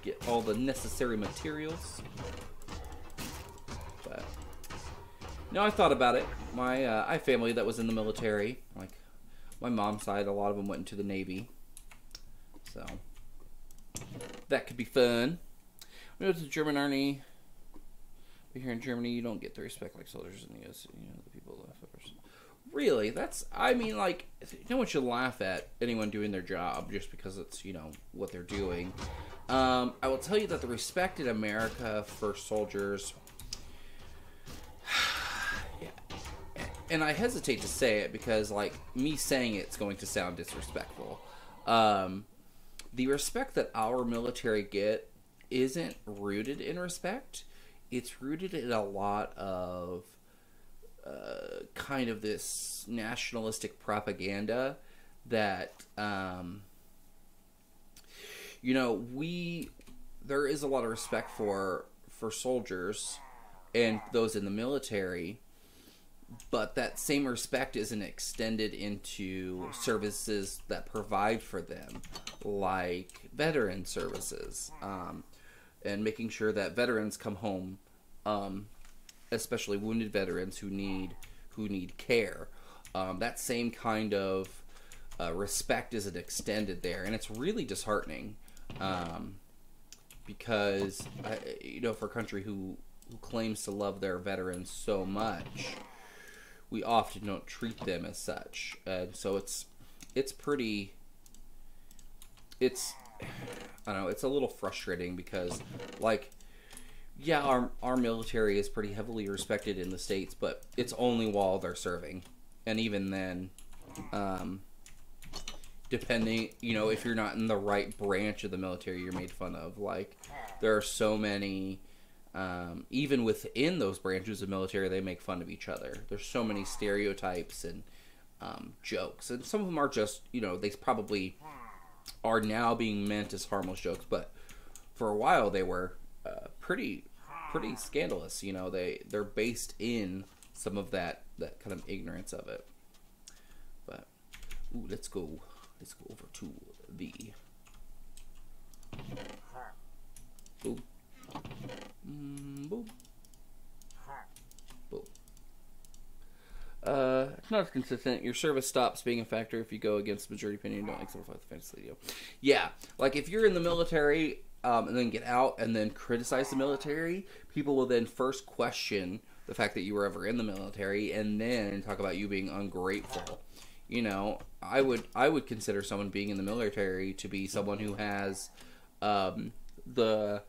Get all the necessary materials. But no, I thought about it. My uh, I family that was in the military. Like my mom's side, a lot of them went into the Navy. So that could be fun. We go to the German army. But here in Germany, you don't get the respect like soldiers in the U.S. You know, the people left first. Really, that's I mean, like no one should laugh at anyone doing their job just because it's you know what they're doing. Um, I will tell you that the respect in America for soldiers, *sighs* and I hesitate to say it because, like, me saying it's going to sound disrespectful. Um, the respect that our military get isn't rooted in respect. It's rooted in a lot of uh, kind of this nationalistic propaganda that um, you know, we there is a lot of respect for for soldiers and those in the military, but that same respect isn't extended into services that provide for them, like veteran services, um, and making sure that veterans come home, um, especially wounded veterans who need who need care. Um, that same kind of uh, respect isn't extended there, and it's really disheartening um, because I, you know, for a country who who claims to love their veterans so much, we often don't treat them as such, and so it's it's pretty. It's I don't know. It's a little frustrating because, like, yeah, our our military is pretty heavily respected in the states, but it's only while they're serving, and even then, um, depending, you know, if you're not in the right branch of the military, you're made fun of. Like, there are so many, um, even within those branches of military, they make fun of each other. There's so many stereotypes and um, jokes, and some of them are just, you know, they probably are now being meant as harmless jokes, but for a while they were uh, pretty, pretty scandalous. You know, they they're based in some of that that kind of ignorance of it. But ooh, let's go. Let's go over to the boom. Mm, boom. Boom. Uh, it's not consistent. Your service stops being a factor if you go against the majority opinion and don't exemplify the fantasy deal. Yeah, like if you're in the military um, and then get out and then criticize the military, people will then first question the fact that you were ever in the military and then talk about you being ungrateful you know, I would I would consider someone being in the military to be someone who has um, the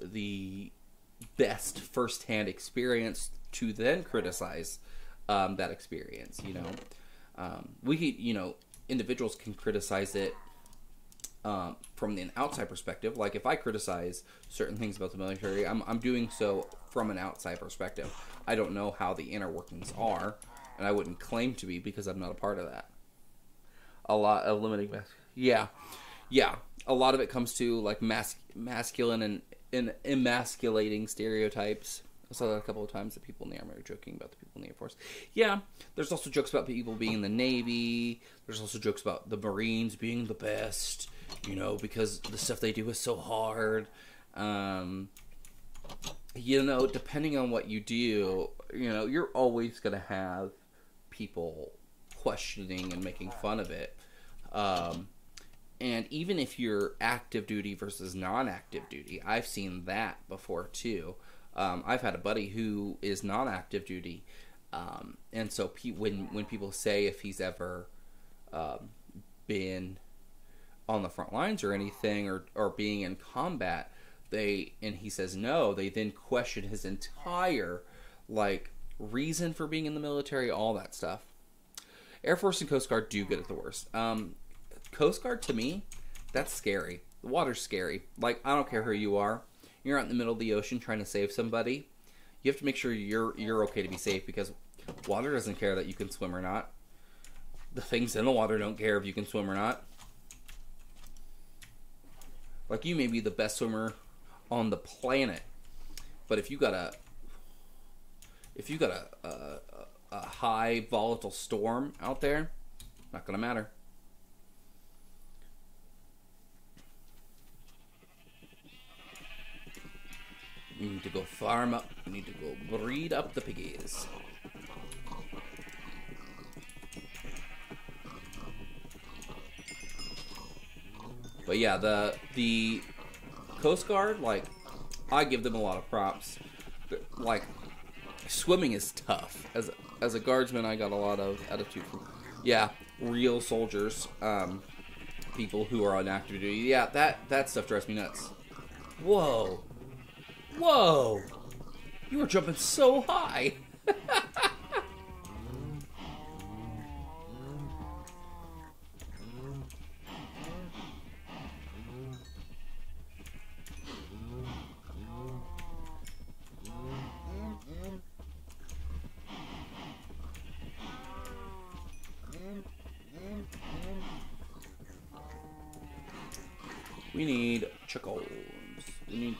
the best firsthand experience to then criticize um, that experience. You know, um, we you know individuals can criticize it um, from an outside perspective. Like if I criticize certain things about the military, I'm I'm doing so from an outside perspective. I don't know how the inner workings are and I wouldn't claim to be because I'm not a part of that. A lot of limiting mas- yeah, yeah. A lot of it comes to like mas- masculine and, and emasculating stereotypes. I saw that a couple of times that people in the army are joking about the people in the Air Force. Yeah, there's also jokes about people being in the Navy. There's also jokes about the Marines being the best, you know, because the stuff they do is so hard. Um, you know, depending on what you do, you know, you're always to have people questioning and making fun of it. Um, and even if you're active duty versus non-active duty, I've seen that before too. Um, I've had a buddy who is non-active duty, um, and so pe- when when people say if he's ever um, been on the front lines or anything, or or being in combat, they and he says no, they then question his entire like reason for being in the military, all that stuff. Air Force and Coast Guard do good at the worst. Um, Coast Guard to me, that's scary. The water's scary. Like I don't care who you are, you're out in the middle of the ocean trying to save somebody. You have to make sure you're you're okay to be safe because water doesn't care that you can swim or not. The things in the water don't care if you can swim or not. Like you may be the best swimmer on the planet, but if you got a if you got a, a, a high volatile storm out there, not gonna matter. We need to go farm up. We need to go breed up the piggies. But yeah, the the Coast Guard, like, I give them a lot of props. Like, swimming is tough. As as a guardsman, I got a lot of attitude from, yeah, real soldiers, um, people who are on active duty. Yeah, that that stuff drives me nuts. Whoa, whoa, you were jumping so high. *laughs*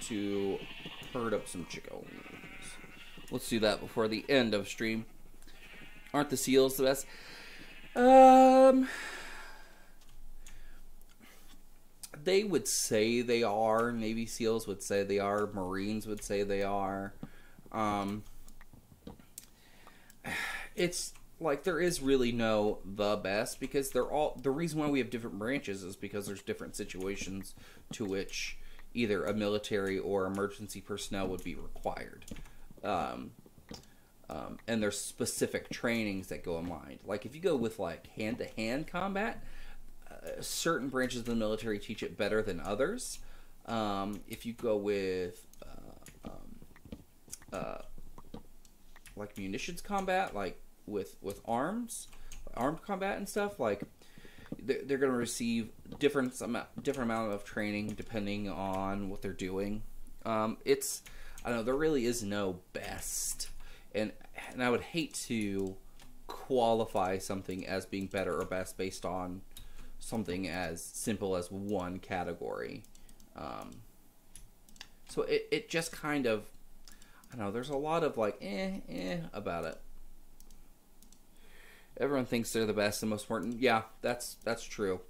to herd up some chickens. Let's do that before the end of stream. Aren't the seals the best? Um, they would say they are. Navy SEALs would say they are. Marines would say they are. Um, it's like there is really no the best because they're all the reason why we have different branches is because there's different situations to which either a military or emergency personnel would be required. Um, um, and there's specific trainings that go in mind like if you go with like hand-to-hand combat uh, certain branches of the military teach it better than others. Um, if you go with uh, um, uh, like munitions combat like with with arms, armed combat and stuff, like they're, going to receive different different amount of training depending on what they're doing. Um, it's I don't know. There really is no best, and and I would hate to qualify something as being better or best based on something as simple as one category. Um, so it, it just kind of I don't know. There's a lot of like eh eh about it everyone thinks they're the best and most important. Yeah, that's that's true.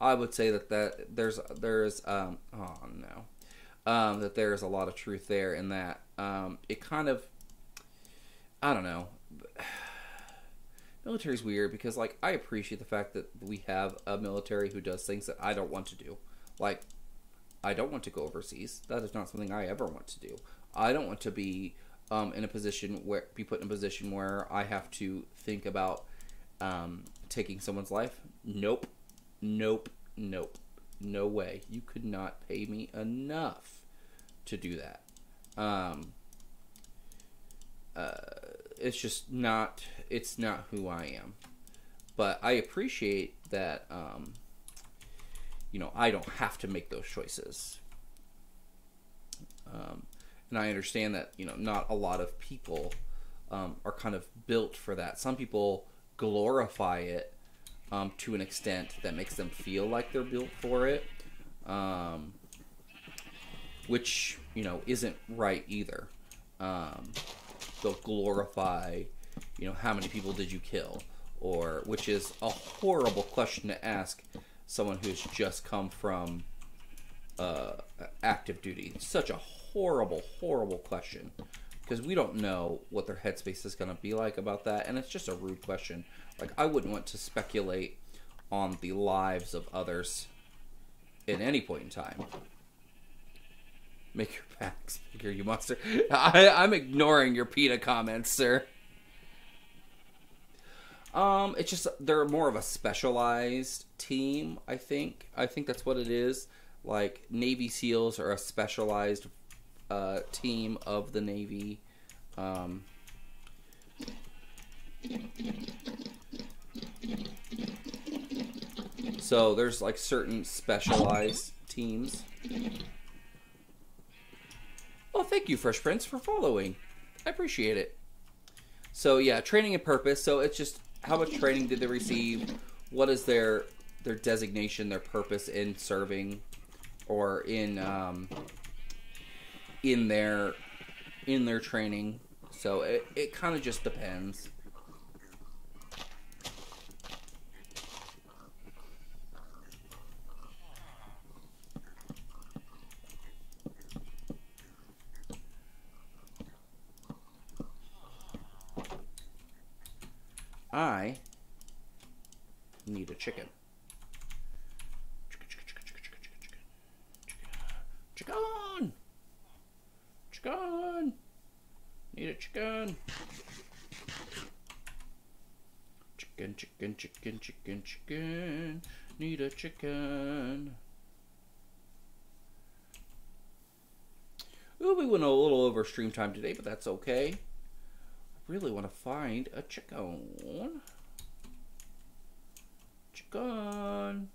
I would say that that there's there's um oh no, um that there's a lot of truth there in that um it kind of I don't know. *sighs* Military's weird because like I appreciate the fact that we have a military who does things that I don't want to do. Like I don't want to go overseas. That is not something I ever want to do. I don't want to be um, in a position where be put in a position where I have to think about um, taking someone's life? Nope. Nope. Nope. No way. You could not pay me enough to do that. Um, uh, it's just not. It's not who I am. But I appreciate that. Um, you know, I don't have to make those choices. Um, and I understand that you know not a lot of people um, are kind of built for that. Some people glorify it um, to an extent that makes them feel like they're built for it, um, which you know isn't right either. Um, they'll glorify, you know, how many people did you kill, or which is a horrible question to ask someone who's just come from uh, active duty. such a horrible, horrible question because we don't know what their headspace is going to be like about that, and it's just a rude question. Like I wouldn't want to speculate on the lives of others at any point in time. Make your packs bigger, you monster. *laughs* I, I'm ignoring your PETA comments, sir. Um, it's just they're more of a specialized team. I think. I think that's what it is. like Navy SEALs are a specialized uh, team of the Navy. Um, so there's like certain specialized teams. Well, thank you, Fresh Prince, for following. I appreciate it. So yeah, training and purpose. So it's just how much training did they receive? What is their their designation, their purpose in serving, or in um, in their in their training. So it, it kind of just depends. I need a chicken. Chicken! Need a chicken! Chicken, chicken, chicken, chicken, chicken. Need a chicken. Ooh, we went a little over stream time today, but that's okay. I really want to find a chicken. Chicken.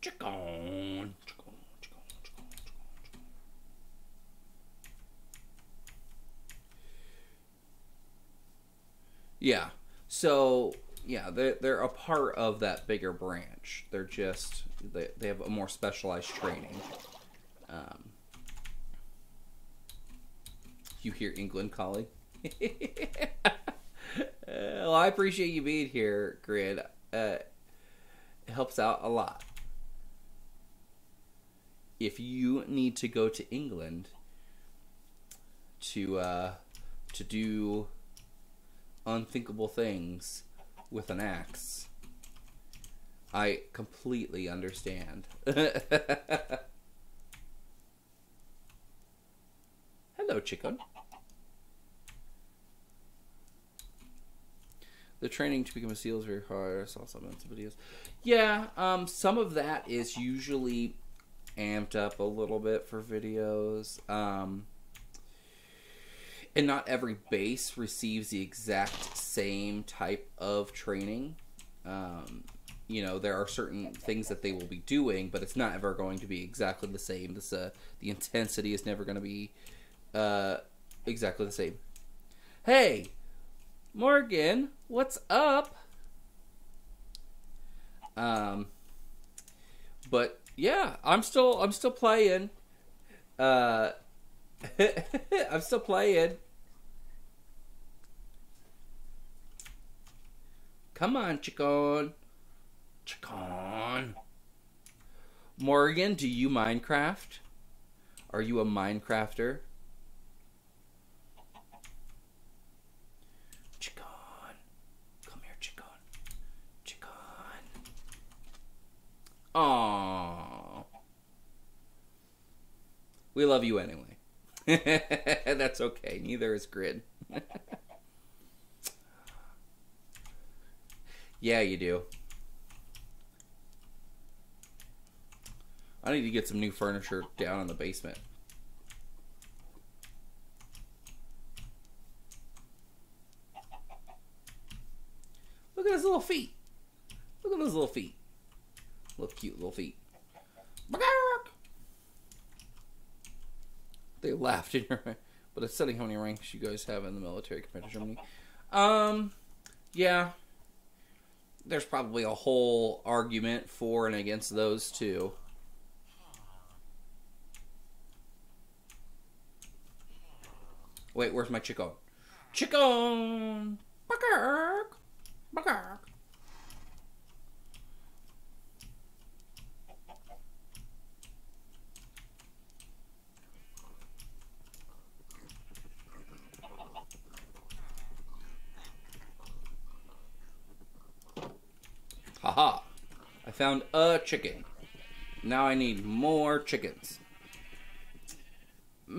Chicken. Yeah. So yeah, they're they're a part of that bigger branch. They're just they they have a more specialized training. Um, you hear England calling. *laughs* well, I appreciate you being here, Grid. Uh, it helps out a lot. If you need to go to England to uh, to do unthinkable things with an axe, I completely understand. *laughs* Hello, chicken. The training to become a SEAL is very hard. I saw some of the videos. Yeah, um, some of that is usually amped up a little bit for videos. Um, and not every base receives the exact same type of training. Um, you know, there are certain things that they will be doing, but it's not ever going to be exactly the same. This, uh, the intensity is never going to be uh, exactly the same. Hey, Morgan, what's up? Um, but yeah, I'm still I'm still playing. Uh, *laughs* I'm still playing. Come on, chicken. Chicken. Morgan, do you Minecraft? Are you a Minecrafter? Chicken. Come here, chicken. Chicken. Aww. We love you anyway. *laughs* That's okay. Neither is Grid. *laughs* yeah, you do. I need to get some new furniture down in the basement. Look at his little feet. Look at those little feet. Little cute little feet. They laughed in your *laughs* but it's setting how many ranks you guys have in the military compared to Germany. Um, yeah. There's probably a whole argument for and against those two. Wait, where's my chicken? Chicken! Buckark! Buckark! found a chicken. Now I need more chickens. *laughs*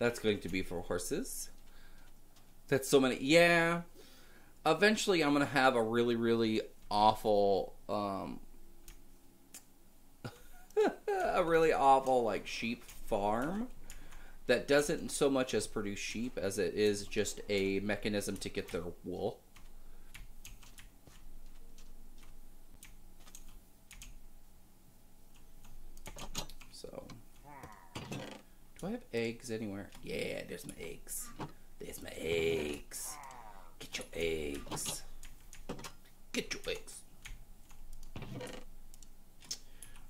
That's going to be for horses. That's so many. Yeah. Eventually, I'm gonna have a really, really awful, um, *laughs* a really awful like sheep farm that doesn't so much as produce sheep as it is just a mechanism to get their wool. So, do I have eggs anywhere? Yeah, there's my eggs. There's my eggs. Get your eggs. Get your eggs.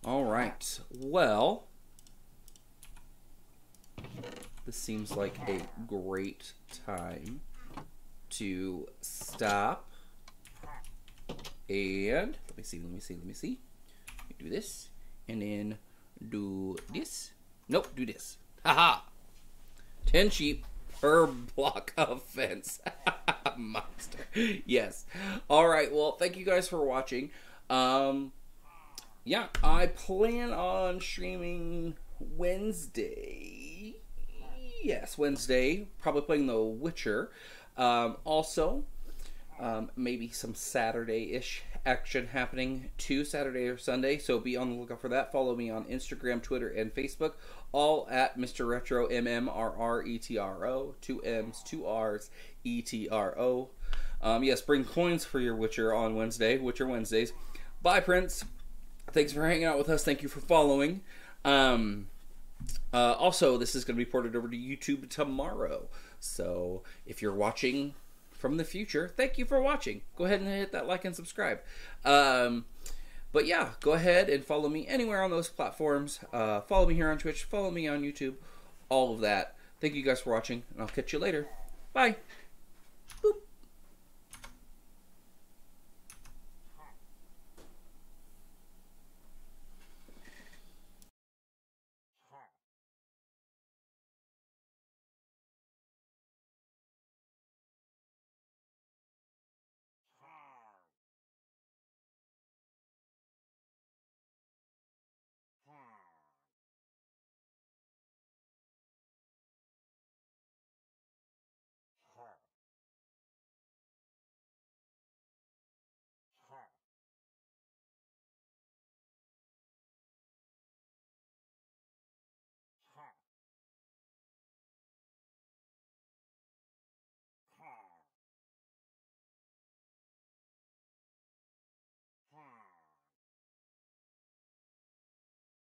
All right. Well, this seems like a great time to stop. And let me see, let me see, let me see. Do this, and then do this. Nope, do this. Haha. Ten sheep per block *laughs* of fence. *laughs* Monster. Yes. All right. Well, thank you guys for watching. Um, yeah, I plan on streaming Wednesday. Yes, Wednesday. Probably playing The Witcher. Um, also, um, maybe some Saturday-ish action happening too, Saturday or Sunday. So be on the lookout for that. Follow me on Instagram, Twitter, and Facebook, all at Mr. Retro M M R R E T R O, two M's, two R's, E T R O. Um, yes, bring coins for your Witcher on Wednesday, Witcher Wednesdays. Bye, Prince. Thanks for hanging out with us. Thank you for following. Um, uh, also, this is going to be ported over to YouTube tomorrow. So if you're watching from the future, thank you for watching. Go ahead and hit that like and subscribe. Um, but yeah, go ahead and follow me anywhere on those platforms. Uh, follow me here on Twitch. Follow me on YouTube. All of that. Thank you guys for watching, and I'll catch you later. Bye.